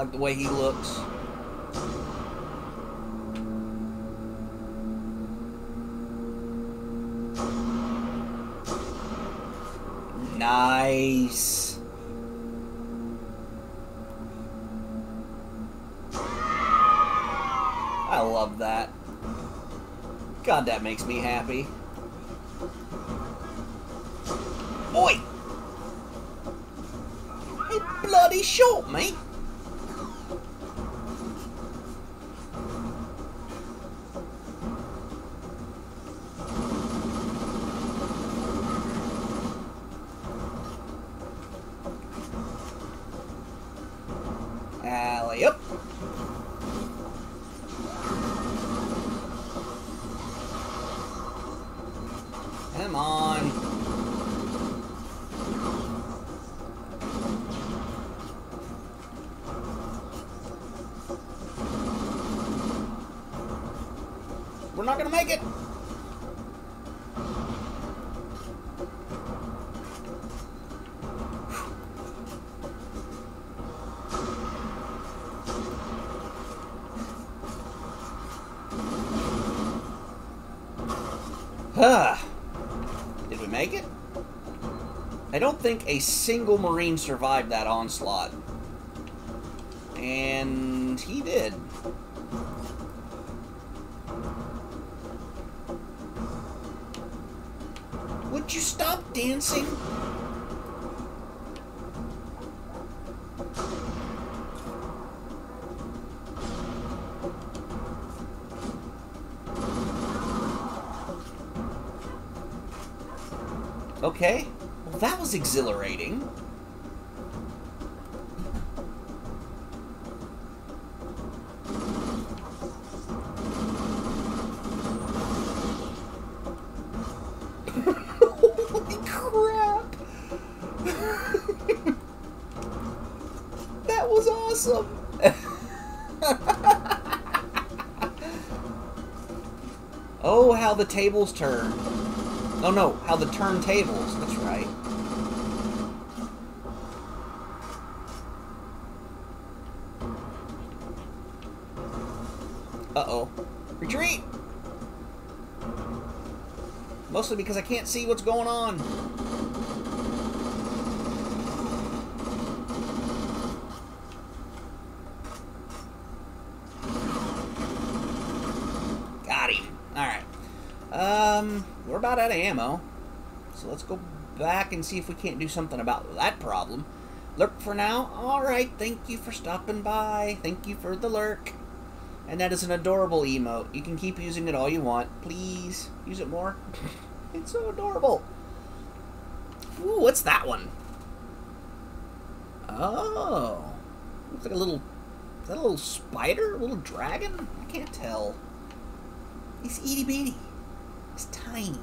Like the way he looks. Nice. I love that. God, that makes me happy. Oi! He bloody shot me! Alley up. Come on. We're not gonna make it. Huh. Did we make it? I don't think a single Marine survived that onslaught. And he did. Okay. Well, that was exhilarating. Holy crap! that was awesome! oh, how the tables turn. Oh no, how the turntables. That's right. Uh oh. Retreat! Mostly because I can't see what's going on. Got him. Alright. Um, we're about out of ammo. So let's go back and see if we can't do something about that problem. Lurk for now. Alright, thank you for stopping by. Thank you for the lurk. And that is an adorable emote. You can keep using it all you want. Please, use it more. it's so adorable. Ooh, what's that one? Oh. Looks like a little. Is that a little spider? A little dragon? I can't tell. He's itty bitty. He's tiny.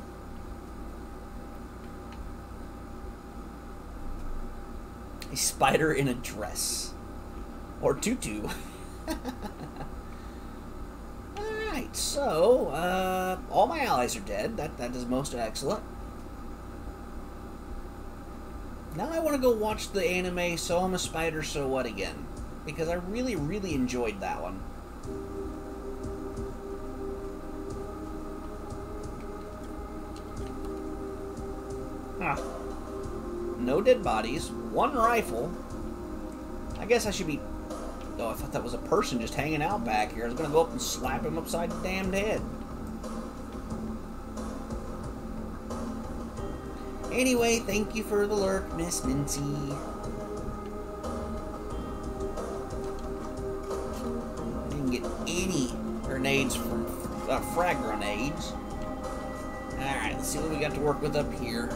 A spider in a dress. Or tutu. Alright, so, uh, all my allies are dead. That, that is most excellent. Now I want to go watch the anime So I'm a Spider, So What again. Because I really, really enjoyed that one. Dead bodies, one rifle. I guess I should be. Oh, I thought that was a person just hanging out back here. I was gonna go up and slap him upside the damned head. Anyway, thank you for the lurk, Miss Mincy. Didn't get any grenades from uh, frag grenades. Alright, let's see what we got to work with up here.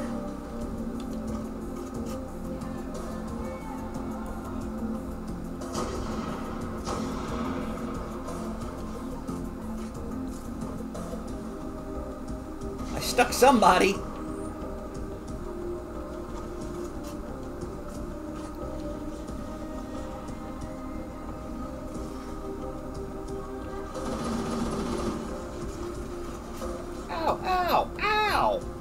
Somebody. Ow, ow, ow!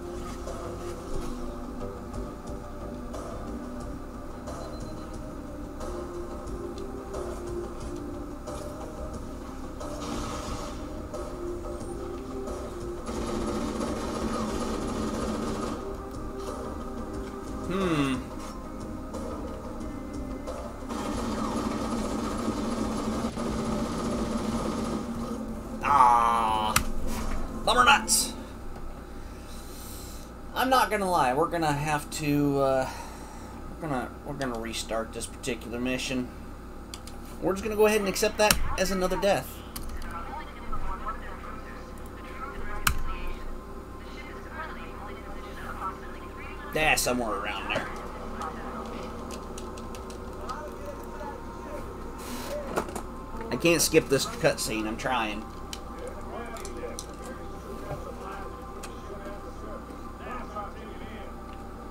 Not gonna lie, we're gonna have to uh, we're gonna we're gonna restart this particular mission. We're just gonna go ahead and accept that as another death. Yeah, somewhere around there. I can't skip this cutscene. I'm trying.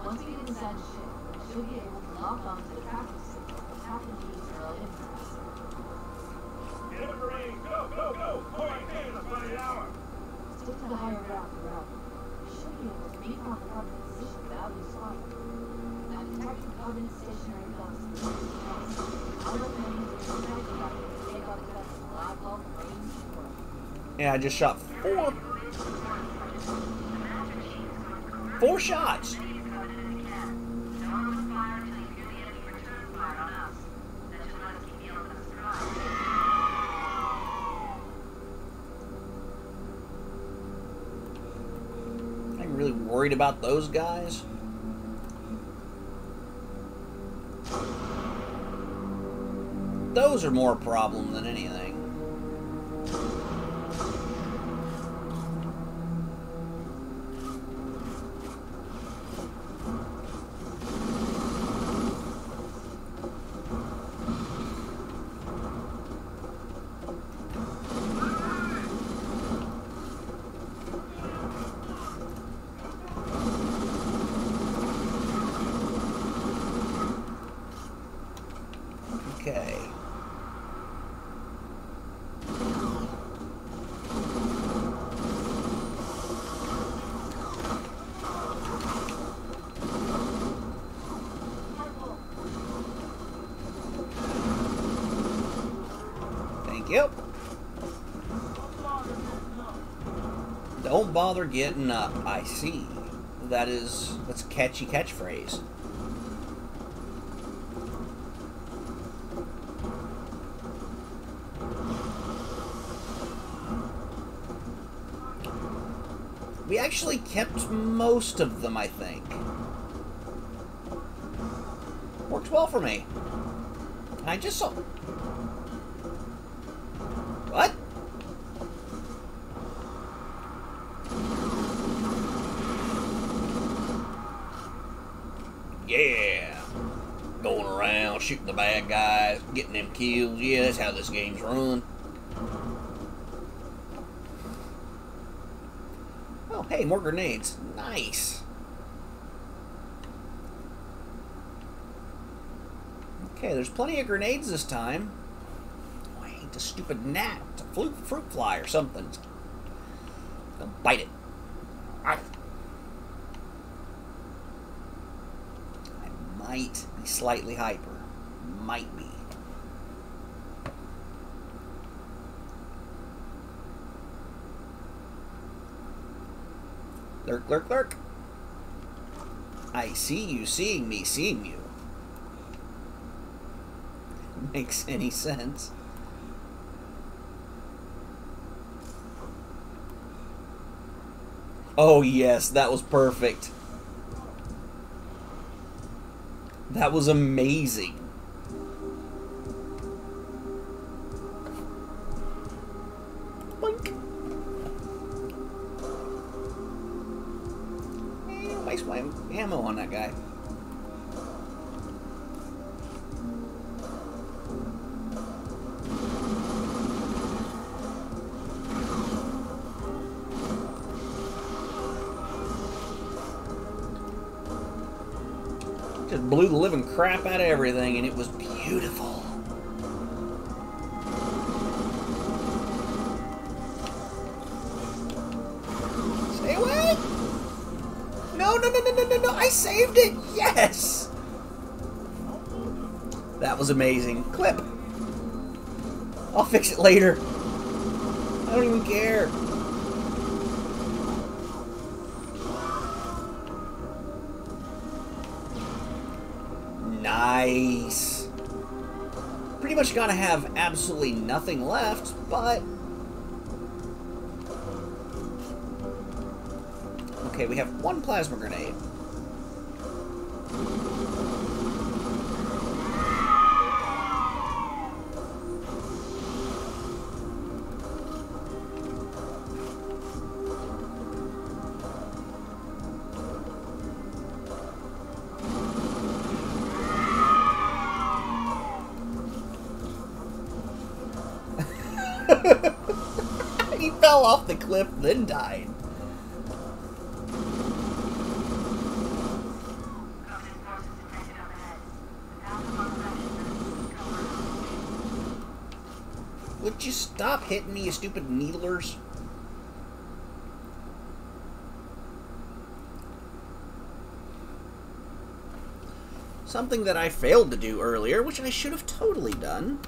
Once we get inside the ship, we should be able to lock onto the tracking system. Tap the keys for our inputs. Get up, Marine. Go, go, go. More I can in about an hour. Stick to the higher route route. We should be able to recon the covenant position without losing sight. Now detect the covenant stationary guns. I'll recommend using the strategy rocket to take out the guns from live bulk range support. Yeah, I just shot four four shots. I'm really worried about those guys. Those are more a problem than anything. Okay. Thank you. Bother getting up. I see. That is that's a catchy catchphrase. We actually kept most of them, I think. Works well for me. And I just saw. What? Yeah. going around shooting the bad guys, getting them kills. Yeah, that's how this game's run. Oh, hey, more grenades. Nice. Okay, there's plenty of grenades this time. Oh, I hate the stupid gnat. It's a fruit, fruit fly or something. Gonna bite it. I might be slightly hyper. Might be. Lurk, lurk, lurk. I see you seeing me seeing you. Makes any sense. Oh, yes, that was perfect. That was amazing. Everything, and it was beautiful. Stay away! No, no, no, no, no, no, no! I saved it! Yes! That was amazing. Clip! I'll fix it later. Absolutely nothing left, but... Okay, we have one plasma grenade. Left. Cover. Would you stop hitting me, you stupid needlers? Something that I failed to do earlier, which I should have totally done.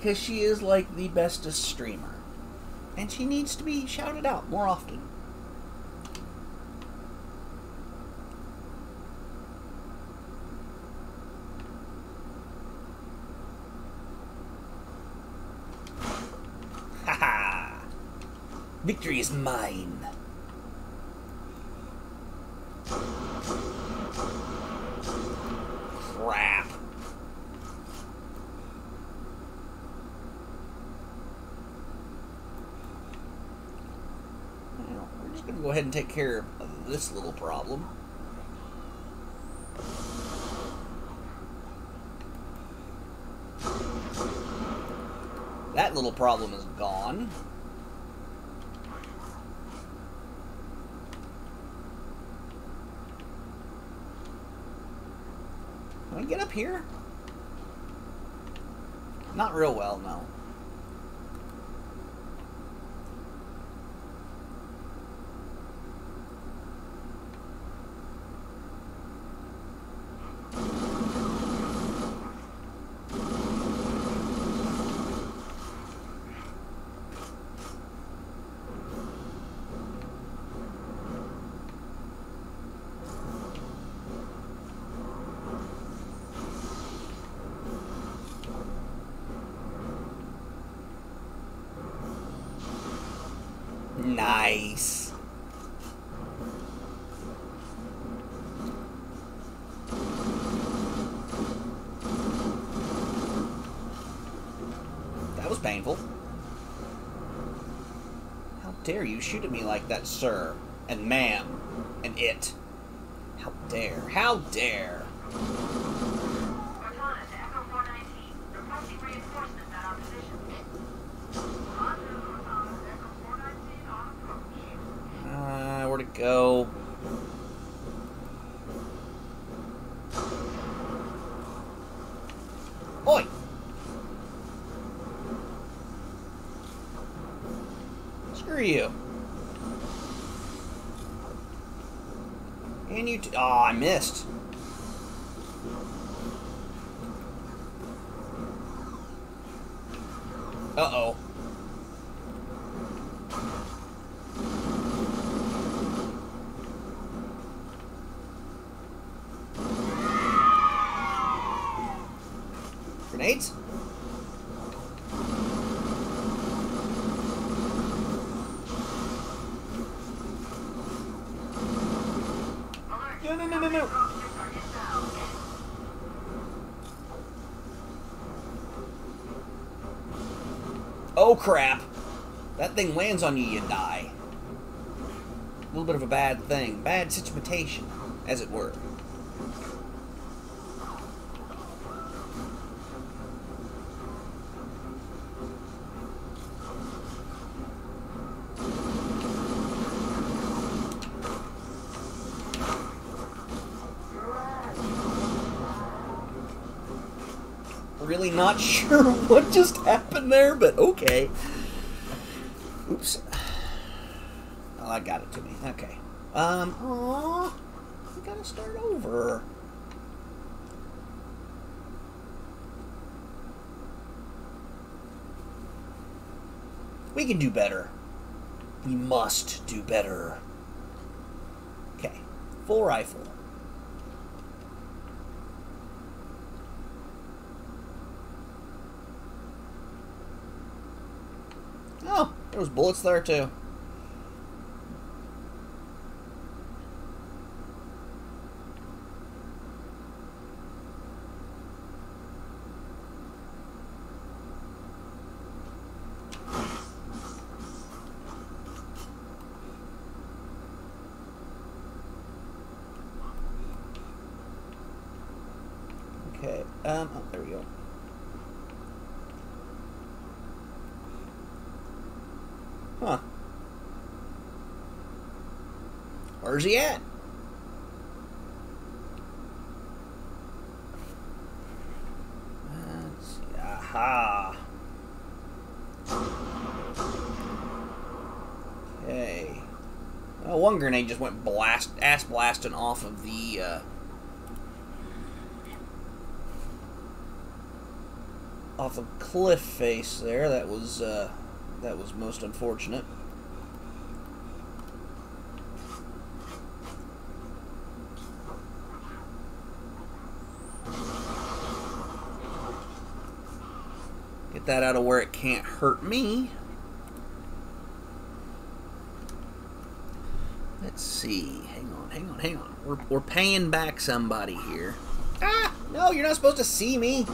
Because she is like the bestest streamer. And she needs to be shouted out more often. Victory is mine! Crap. Well, we're just gonna go ahead take care of this little problem. That little problem is gone. Can I get up here? Not real well, no. Nice. That was painful. How dare you shoot at me like that, sir? And ma'am. And it. How dare. How dare. Cortana to Echo 419. Requesting reinforcements at our position. Roger, Cortana. Echo 419 on approach. Uh, where to go? Oi! Screw you. And you. T- oh, I missed. Uh oh. Grenades? Alert. No, no, no, no, no. Dropships are inbound. Oh crap! That thing lands on you, you die. A little bit of a bad thing. Bad situation, as it were. Really not sure what just happened there, but okay. Oops. Oh, I got it to me. Okay. Um, aw, we gotta start over. We can do better. We must do better. Okay. Full rifle. Oh, there was bullets there too. Okay. Um. Oh, there we go. Huh. Where's he at? Let's see. Aha. Okay. Well, one grenade just went blast ass blasting off of the uh, off the cliff face there. That was uh, that was most unfortunate. That out of where it can't hurt me. Let's see. Hang on, hang on, hang on. We're, we're paying back somebody here. Ah! No, you're not supposed to see me.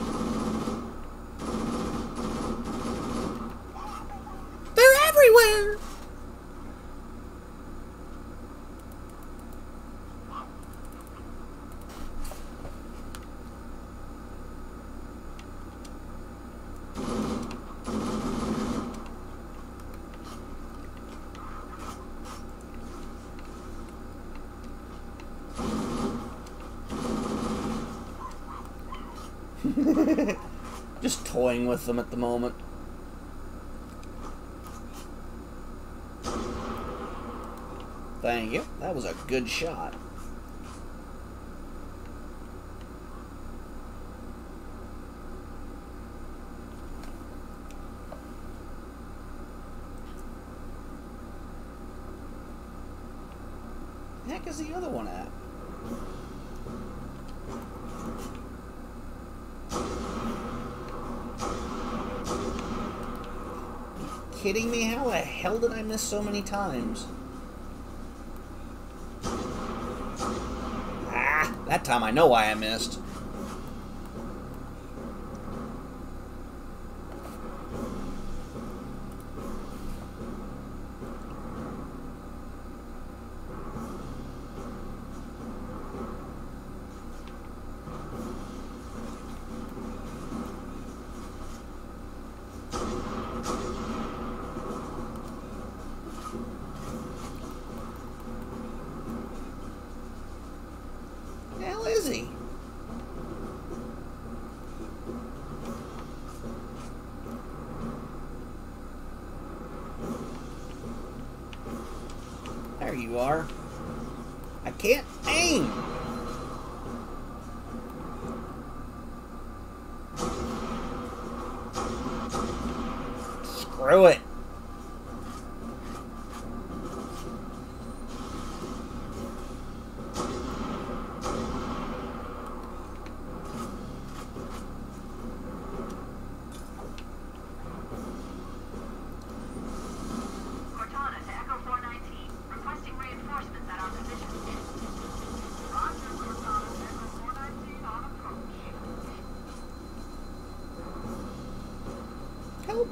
They're everywhere! Just toying with them at the moment. Thank you. That was a good shot. The heck is the other one at? kidding me? How the hell did I miss so many times? Ah, that time I know why I missed. you are. I can't aim. Screw it. Cortana to Echo 419. Requesting reinforcements at our position. Roger, Cortana to Echo 419 on approach. Help.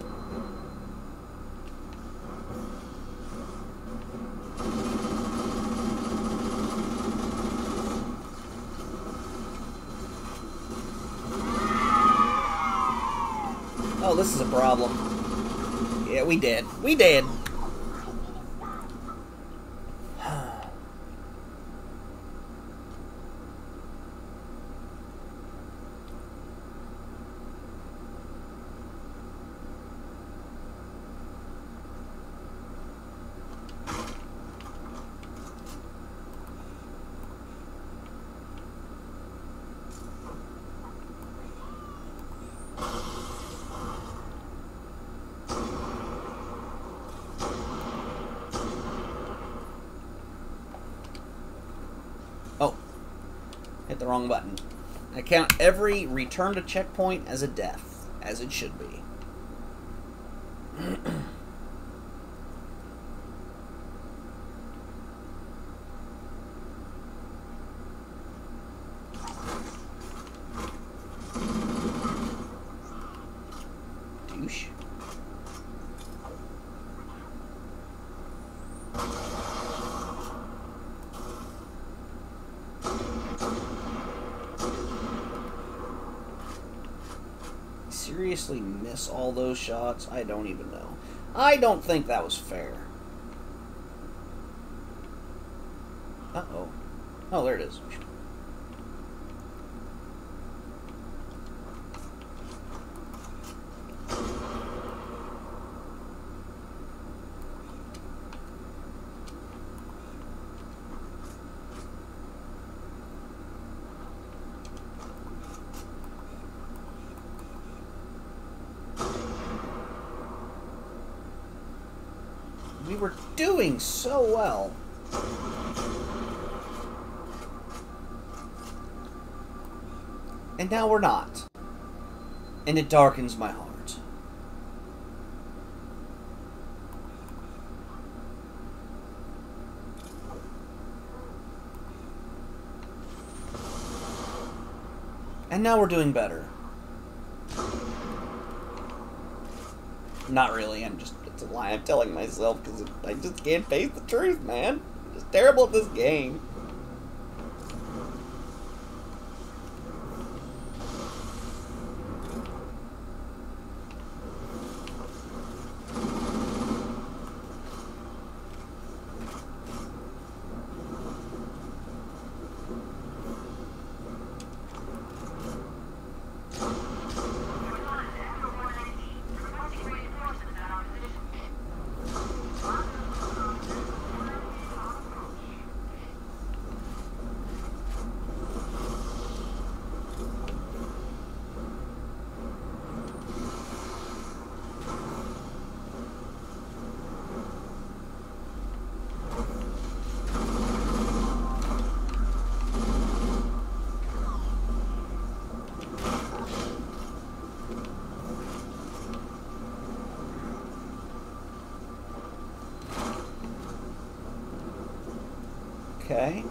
Oh, this is a problem. Yeah, we did. We did. Oh, hit the wrong button. I count every return to checkpoint as a death, as it should be. Douche. seriously miss all those shots? I don't even know. I don't think that was fair. Uh oh. Oh, there it is. We were doing so well. And now we're not. And it darkens my heart. And now we're doing better. Not really. I'm just a lie I'm telling myself because I just can't face the truth, man. I'm just terrible at this game. Cortana to Echo 419. Requesting reinforcements at our position. Roger, Cortana to Echo 419 on approach. Okay.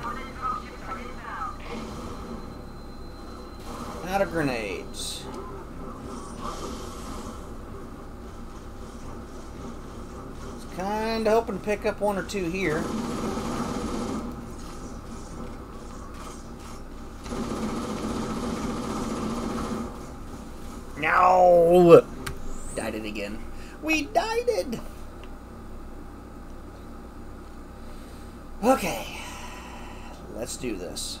Covenant dropships are inbound. Out of grenades. Kind of hoping to pick up one or two here. No! Died it again. We died it! Okay. Let's do this.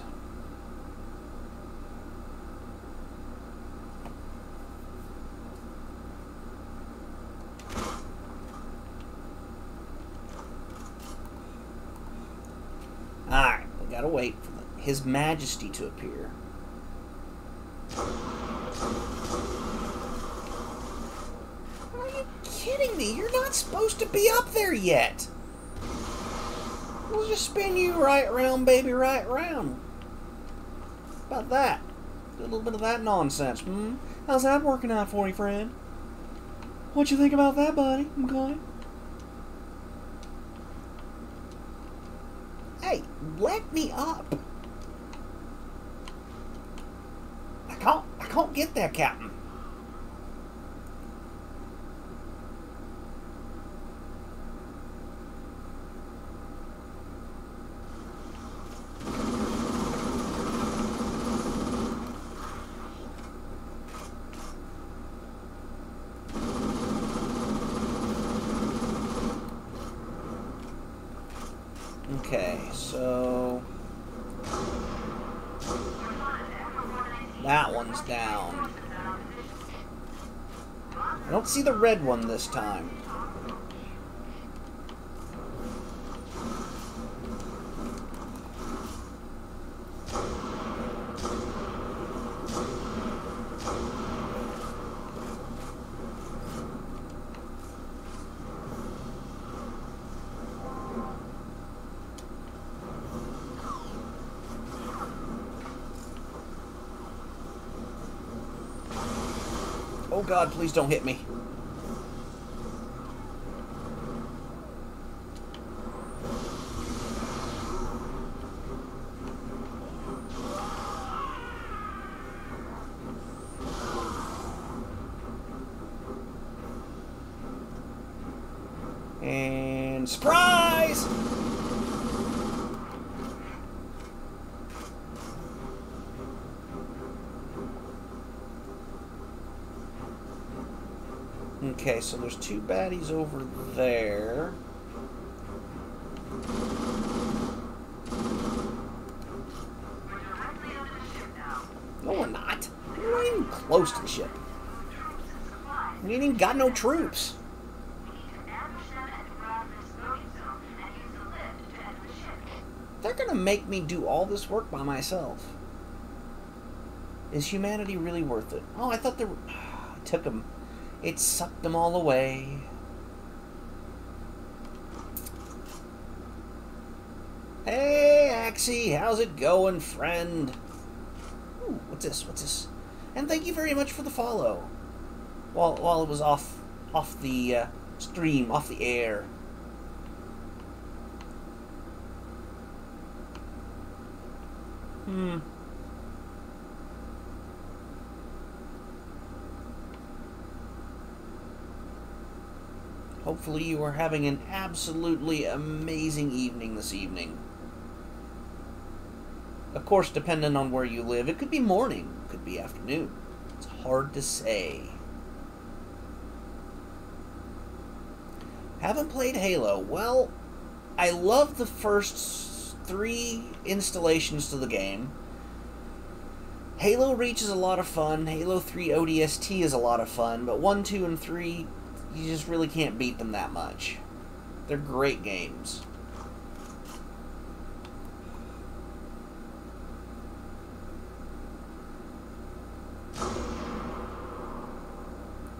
gotta wait for the, His Majesty to appear. Are you kidding me? You're not supposed to be up there yet. We'll just spin you right round, baby, right round. About that. A little bit of that nonsense. Hmm? How's that working out for you, friend? What you think about that, buddy? I'm going. Hey, let me up. I can't. Get there, Captain. Okay, so that one's down. I don't see the red one this time. Oh god, please don't hit me. And surprise! Okay, so there's two baddies over there. No, we're not. We're not even close to the ship. We ain't even got no troops. They're gonna make me do all this work by myself. Is humanity really worth it? Oh, I thought they were. Took them. It sucked them all away. Hey, Axie, how's it going, friend? Ooh, what's this? What's this? And thank you very much for the follow. While while it was off off the uh, stream, off the air. Hmm. Hopefully, you are having an absolutely amazing evening this evening. Of course, depending on where you live, it could be morning, it could be afternoon. It's hard to say. Haven't played Halo. Well, I love the first three installations to the game. Halo Reach is a lot of fun. Halo 3 ODST is a lot of fun, but 1, 2, and 3, you just really can't beat them that much. They're great games.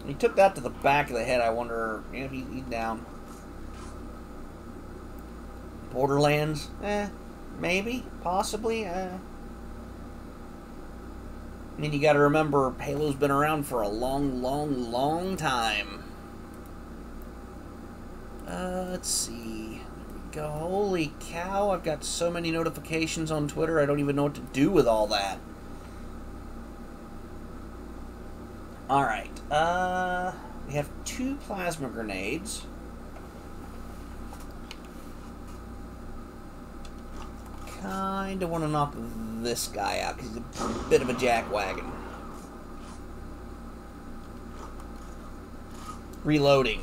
He took that to the back of the head. I wonder if he, he's down. Borderlands? Eh, maybe, possibly. Uh, I mean, you got to remember, Halo's been around for a long, long, long time. Uh, let's see. Go. Holy cow! I've got so many notifications on Twitter. I don't even know what to do with all that. All right. Uh, we have two plasma grenades. Kind of want to knock this guy out because he's a bit of a jackwagon. Reloading.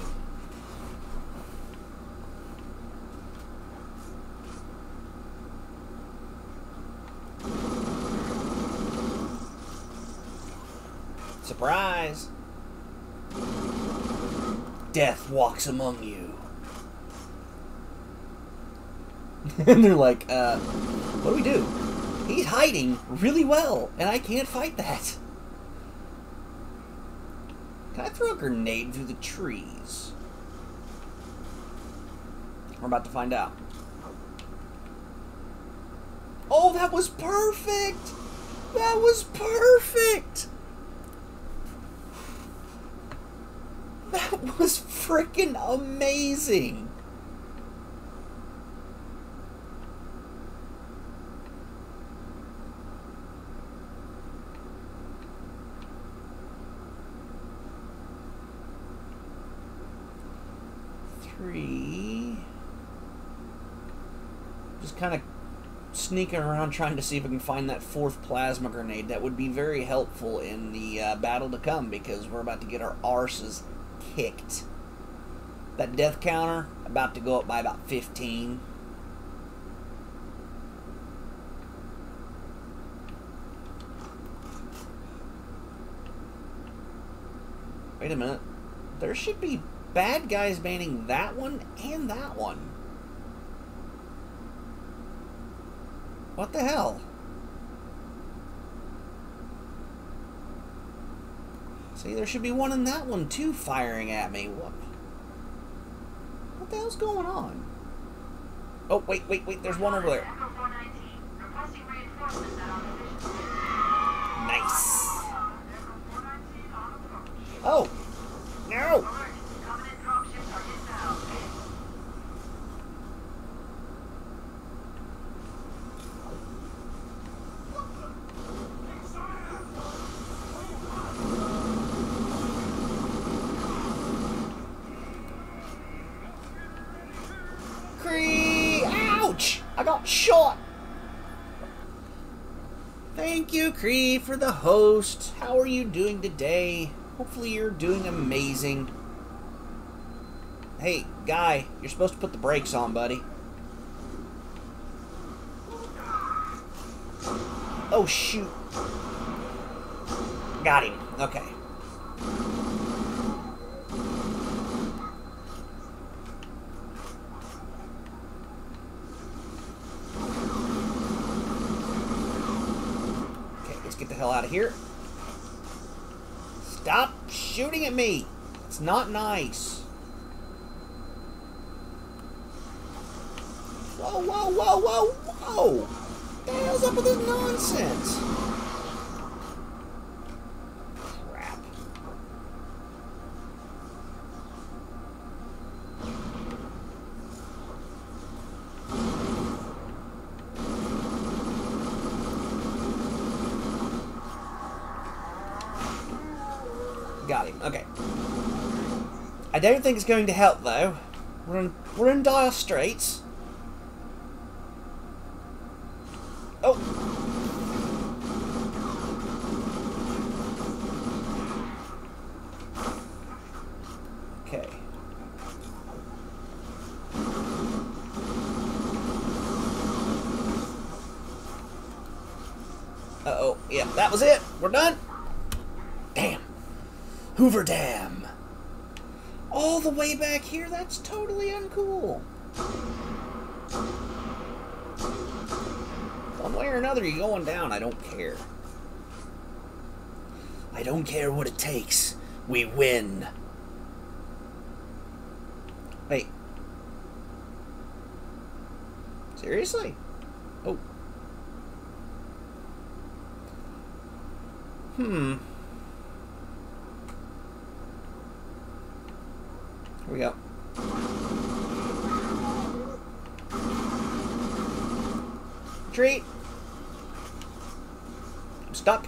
Surprise! Death walks among you. and they're like, uh, What do we do? He's hiding really well, and I can't fight that. Can I throw a grenade through the trees? We're about to find out. Oh, that was perfect! That was perfect! That was freaking amazing! Three. Just kind of sneaking around trying to see if I can find that fourth plasma grenade. That would be very helpful in the uh, battle to come because we're about to get our arses kicked. That death counter about to go up by about 15. Wait a minute. There should be bad guys banning that one and that one. What the hell? See, there should be one in that one too firing at me. What? What the hell's going on? Oh, wait, wait, wait, there's one over there. Echo 419, requesting reinforcements at our position. Nice. Echo 419 on approach. Oh! No! Alert, Covenant dropships are inbound. Cree! Ouch! I got shot! Thank for the host. How are you doing today? Hopefully you're doing amazing. Hey, guy, you're supposed to put the brakes on, buddy. Oh, shoot. Got him. Okay. Okay, let's get the hell out of here. Stop shooting at me. It's not nice. Whoa, whoa, whoa, whoa, whoa! What the hell's up with this nonsense? Crap. Got him. Okay. I don't think it's going to help though. We're in we're in dire straits. Oh. Okay. Uh oh. Yeah, that was it. We're done. Damn. Hoover Dam. All the way back here? That's totally uncool. One way or another, you're going down. I don't care. I don't care what it takes. We win. Wait. Seriously? Oh. Hmm. Here we go. Treat. I'm stuck.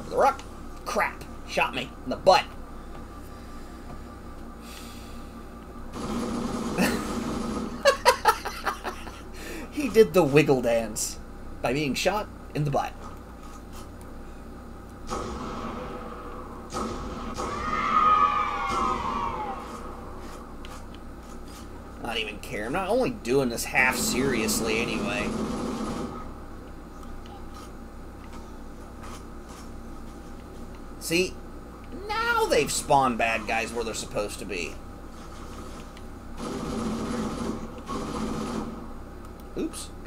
Over the rock. Crap. Shot me in the butt. he did the wiggle dance by being shot in the butt. Not even care. I'm not only doing this half seriously anyway. See? Now they've spawned bad guys where they're supposed to be.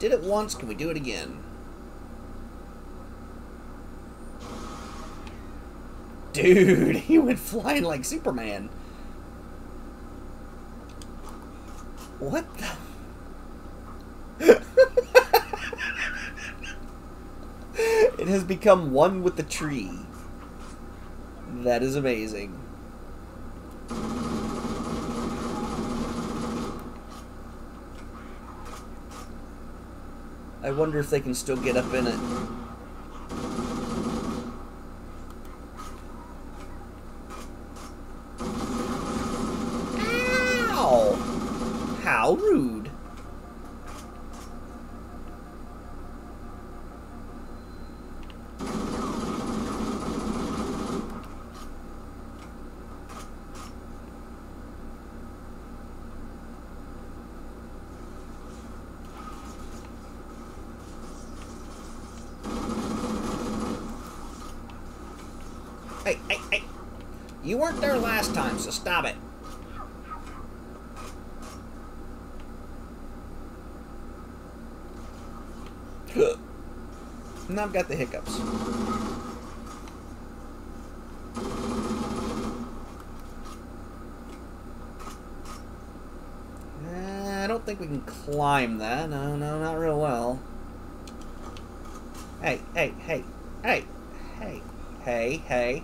did it once, can we do it again? Dude, he went flying like Superman. What the? it has become one with the tree. That is amazing. I wonder if they can still get up in it. Ow! How rude. Hey, hey, hey! You weren't there last time, so stop it. Now I've got the hiccups. Uh, I don't think we can climb that. No, no, not real well. Hey, hey, hey, hey, hey, hey, hey.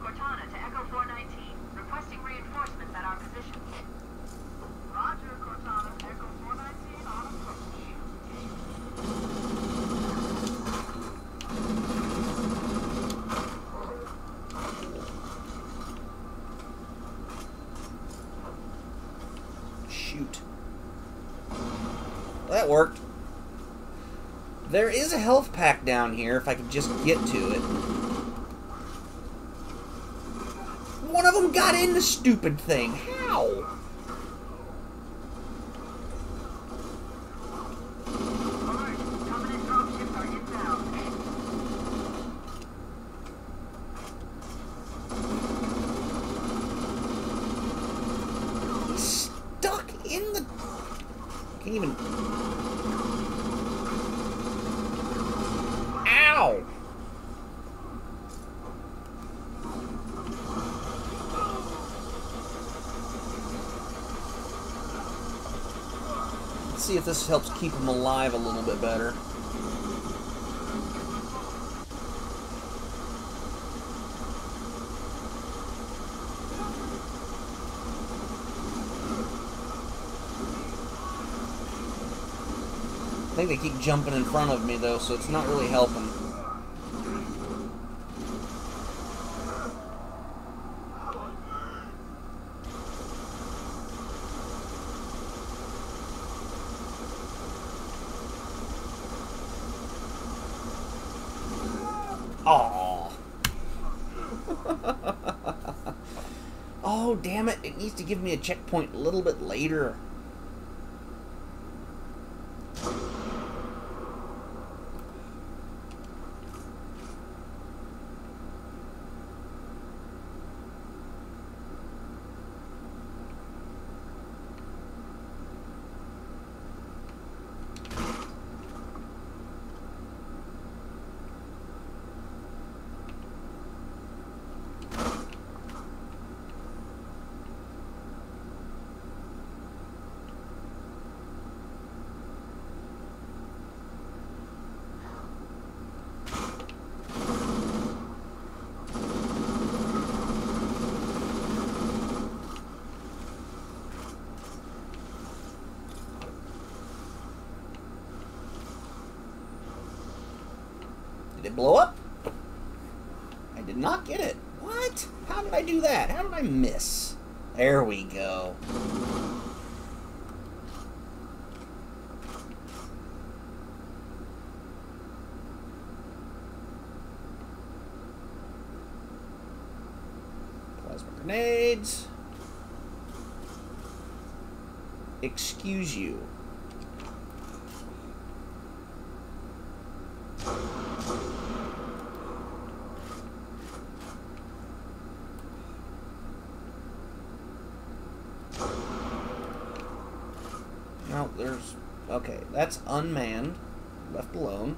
Cortana to Echo 419. Requesting reinforcements at our position. Roger, Cortana. Echo 419 on approach. Shoot. Well, that worked. There is a health pack down here if I could just get to it. One of them got in the stupid thing. How? Alert! Covenant dropships are inbound. He's stuck in the. Can't even. Ow! Let's see if this helps keep them alive a little bit better. I think they keep jumping in front of me though, so it's not really helping. Aww. oh, damn it. It needs to give me a checkpoint a little bit later. I did not get it. What? How did I do that? How did I miss? There we go. Plasma grenades. Excuse you. No, there's. Okay, that's unmanned. Left alone.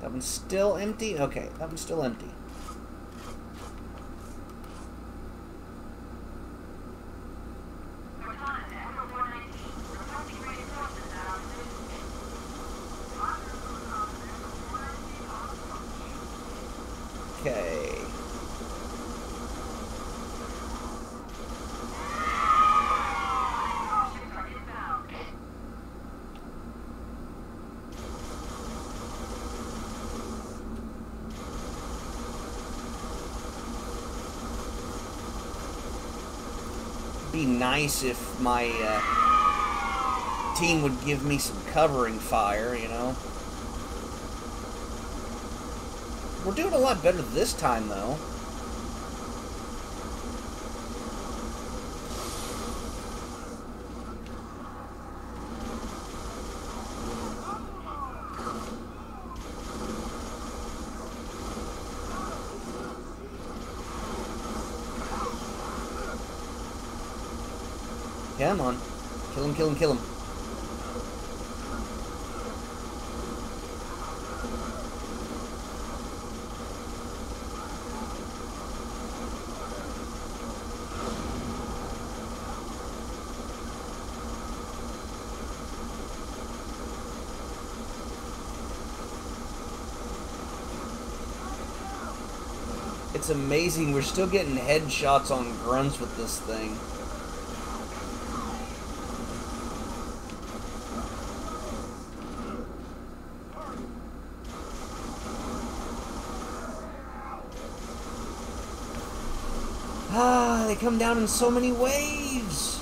That one's still empty? Okay, that one's still empty. Cortana to Echo 419. Requesting reinforcements at our position. Roger, Cortana to Echo 419 on approach. Okay. Ships are inbound. Be nice if my uh, team would give me some covering fire, you know? We're doing a lot better this time, though. Come on. Kill him, kill him, kill him. It's amazing. We're still getting headshots on grunts with this thing. Ah, they come down in so many waves.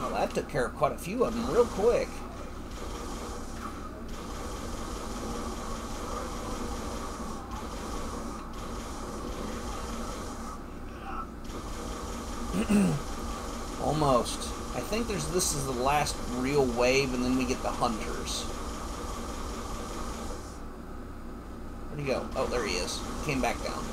Well, that took care of quite a few of them real quick. Almost. I think there's this is the last real wave, and then we get the hunters. Where'd he go? Oh, there he is. Came back down.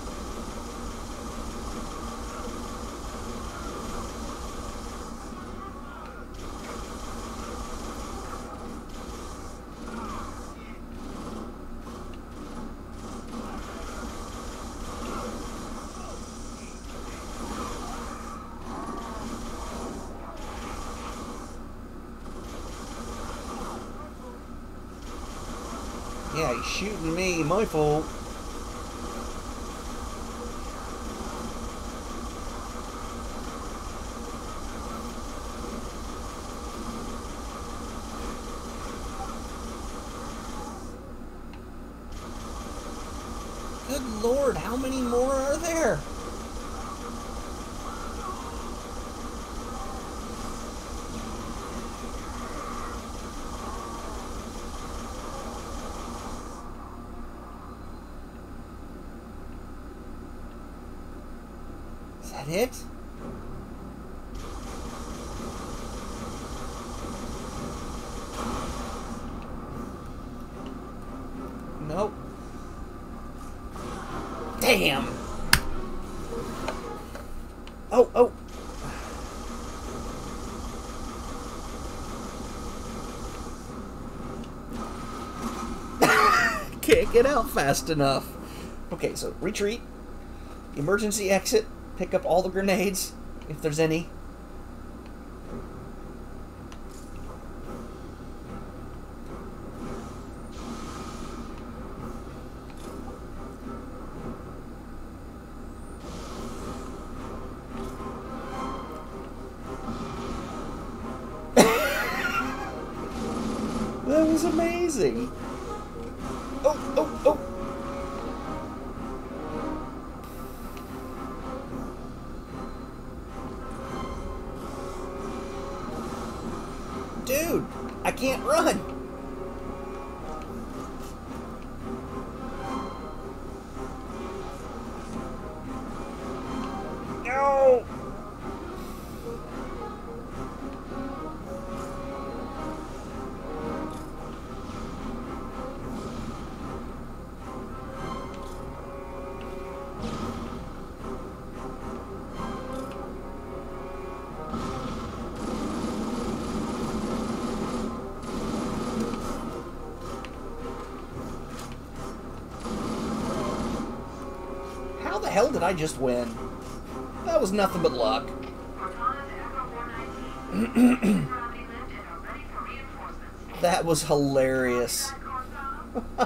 Yeah, he's me. My fault. Good lord, how many more are there? Is that it? Nope. Damn! Oh, oh! Can't get out fast enough. Okay, so retreat, emergency exit, pick up all the grenades, if there's any. Did I just win? That was nothing but luck. Cortana to Echo 419. Romney lift and are ready for reinforcements. That was hilarious. Once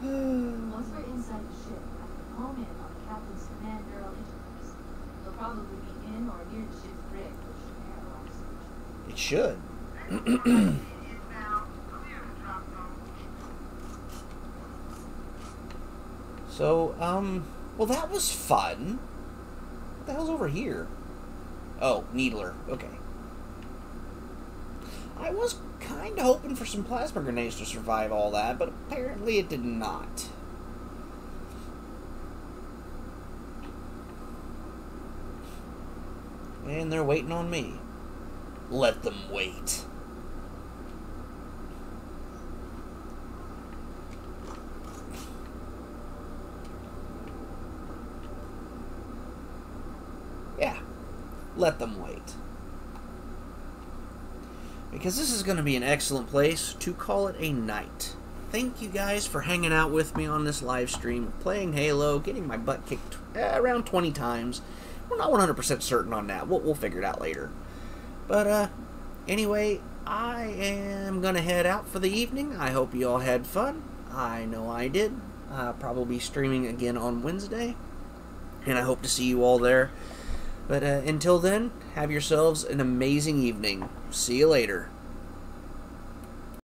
we're inside the ship, I can home in on the captain's command neural interface. They'll probably be in or near the ship's brig, which should It should. Inbound. Clear to drop zone. So, um, well, that was fun. What the hell's over here? Oh, Needler. Okay. I was kind of hoping for some plasma grenades to survive all that, but apparently it did not. And they're waiting on me. Let them wait. Yeah, let them wait. Because this is going to be an excellent place to call it a night. Thank you guys for hanging out with me on this live stream, playing Halo, getting my butt kicked uh, around 20 times. We're not 100% certain on that. We'll, we'll figure it out later. But, uh, anyway, I am going to head out for the evening. I hope you all had fun. I know I did. I'll probably streaming again on Wednesday. And I hope to see you all there. But uh, until then, have yourselves an amazing evening. See you later.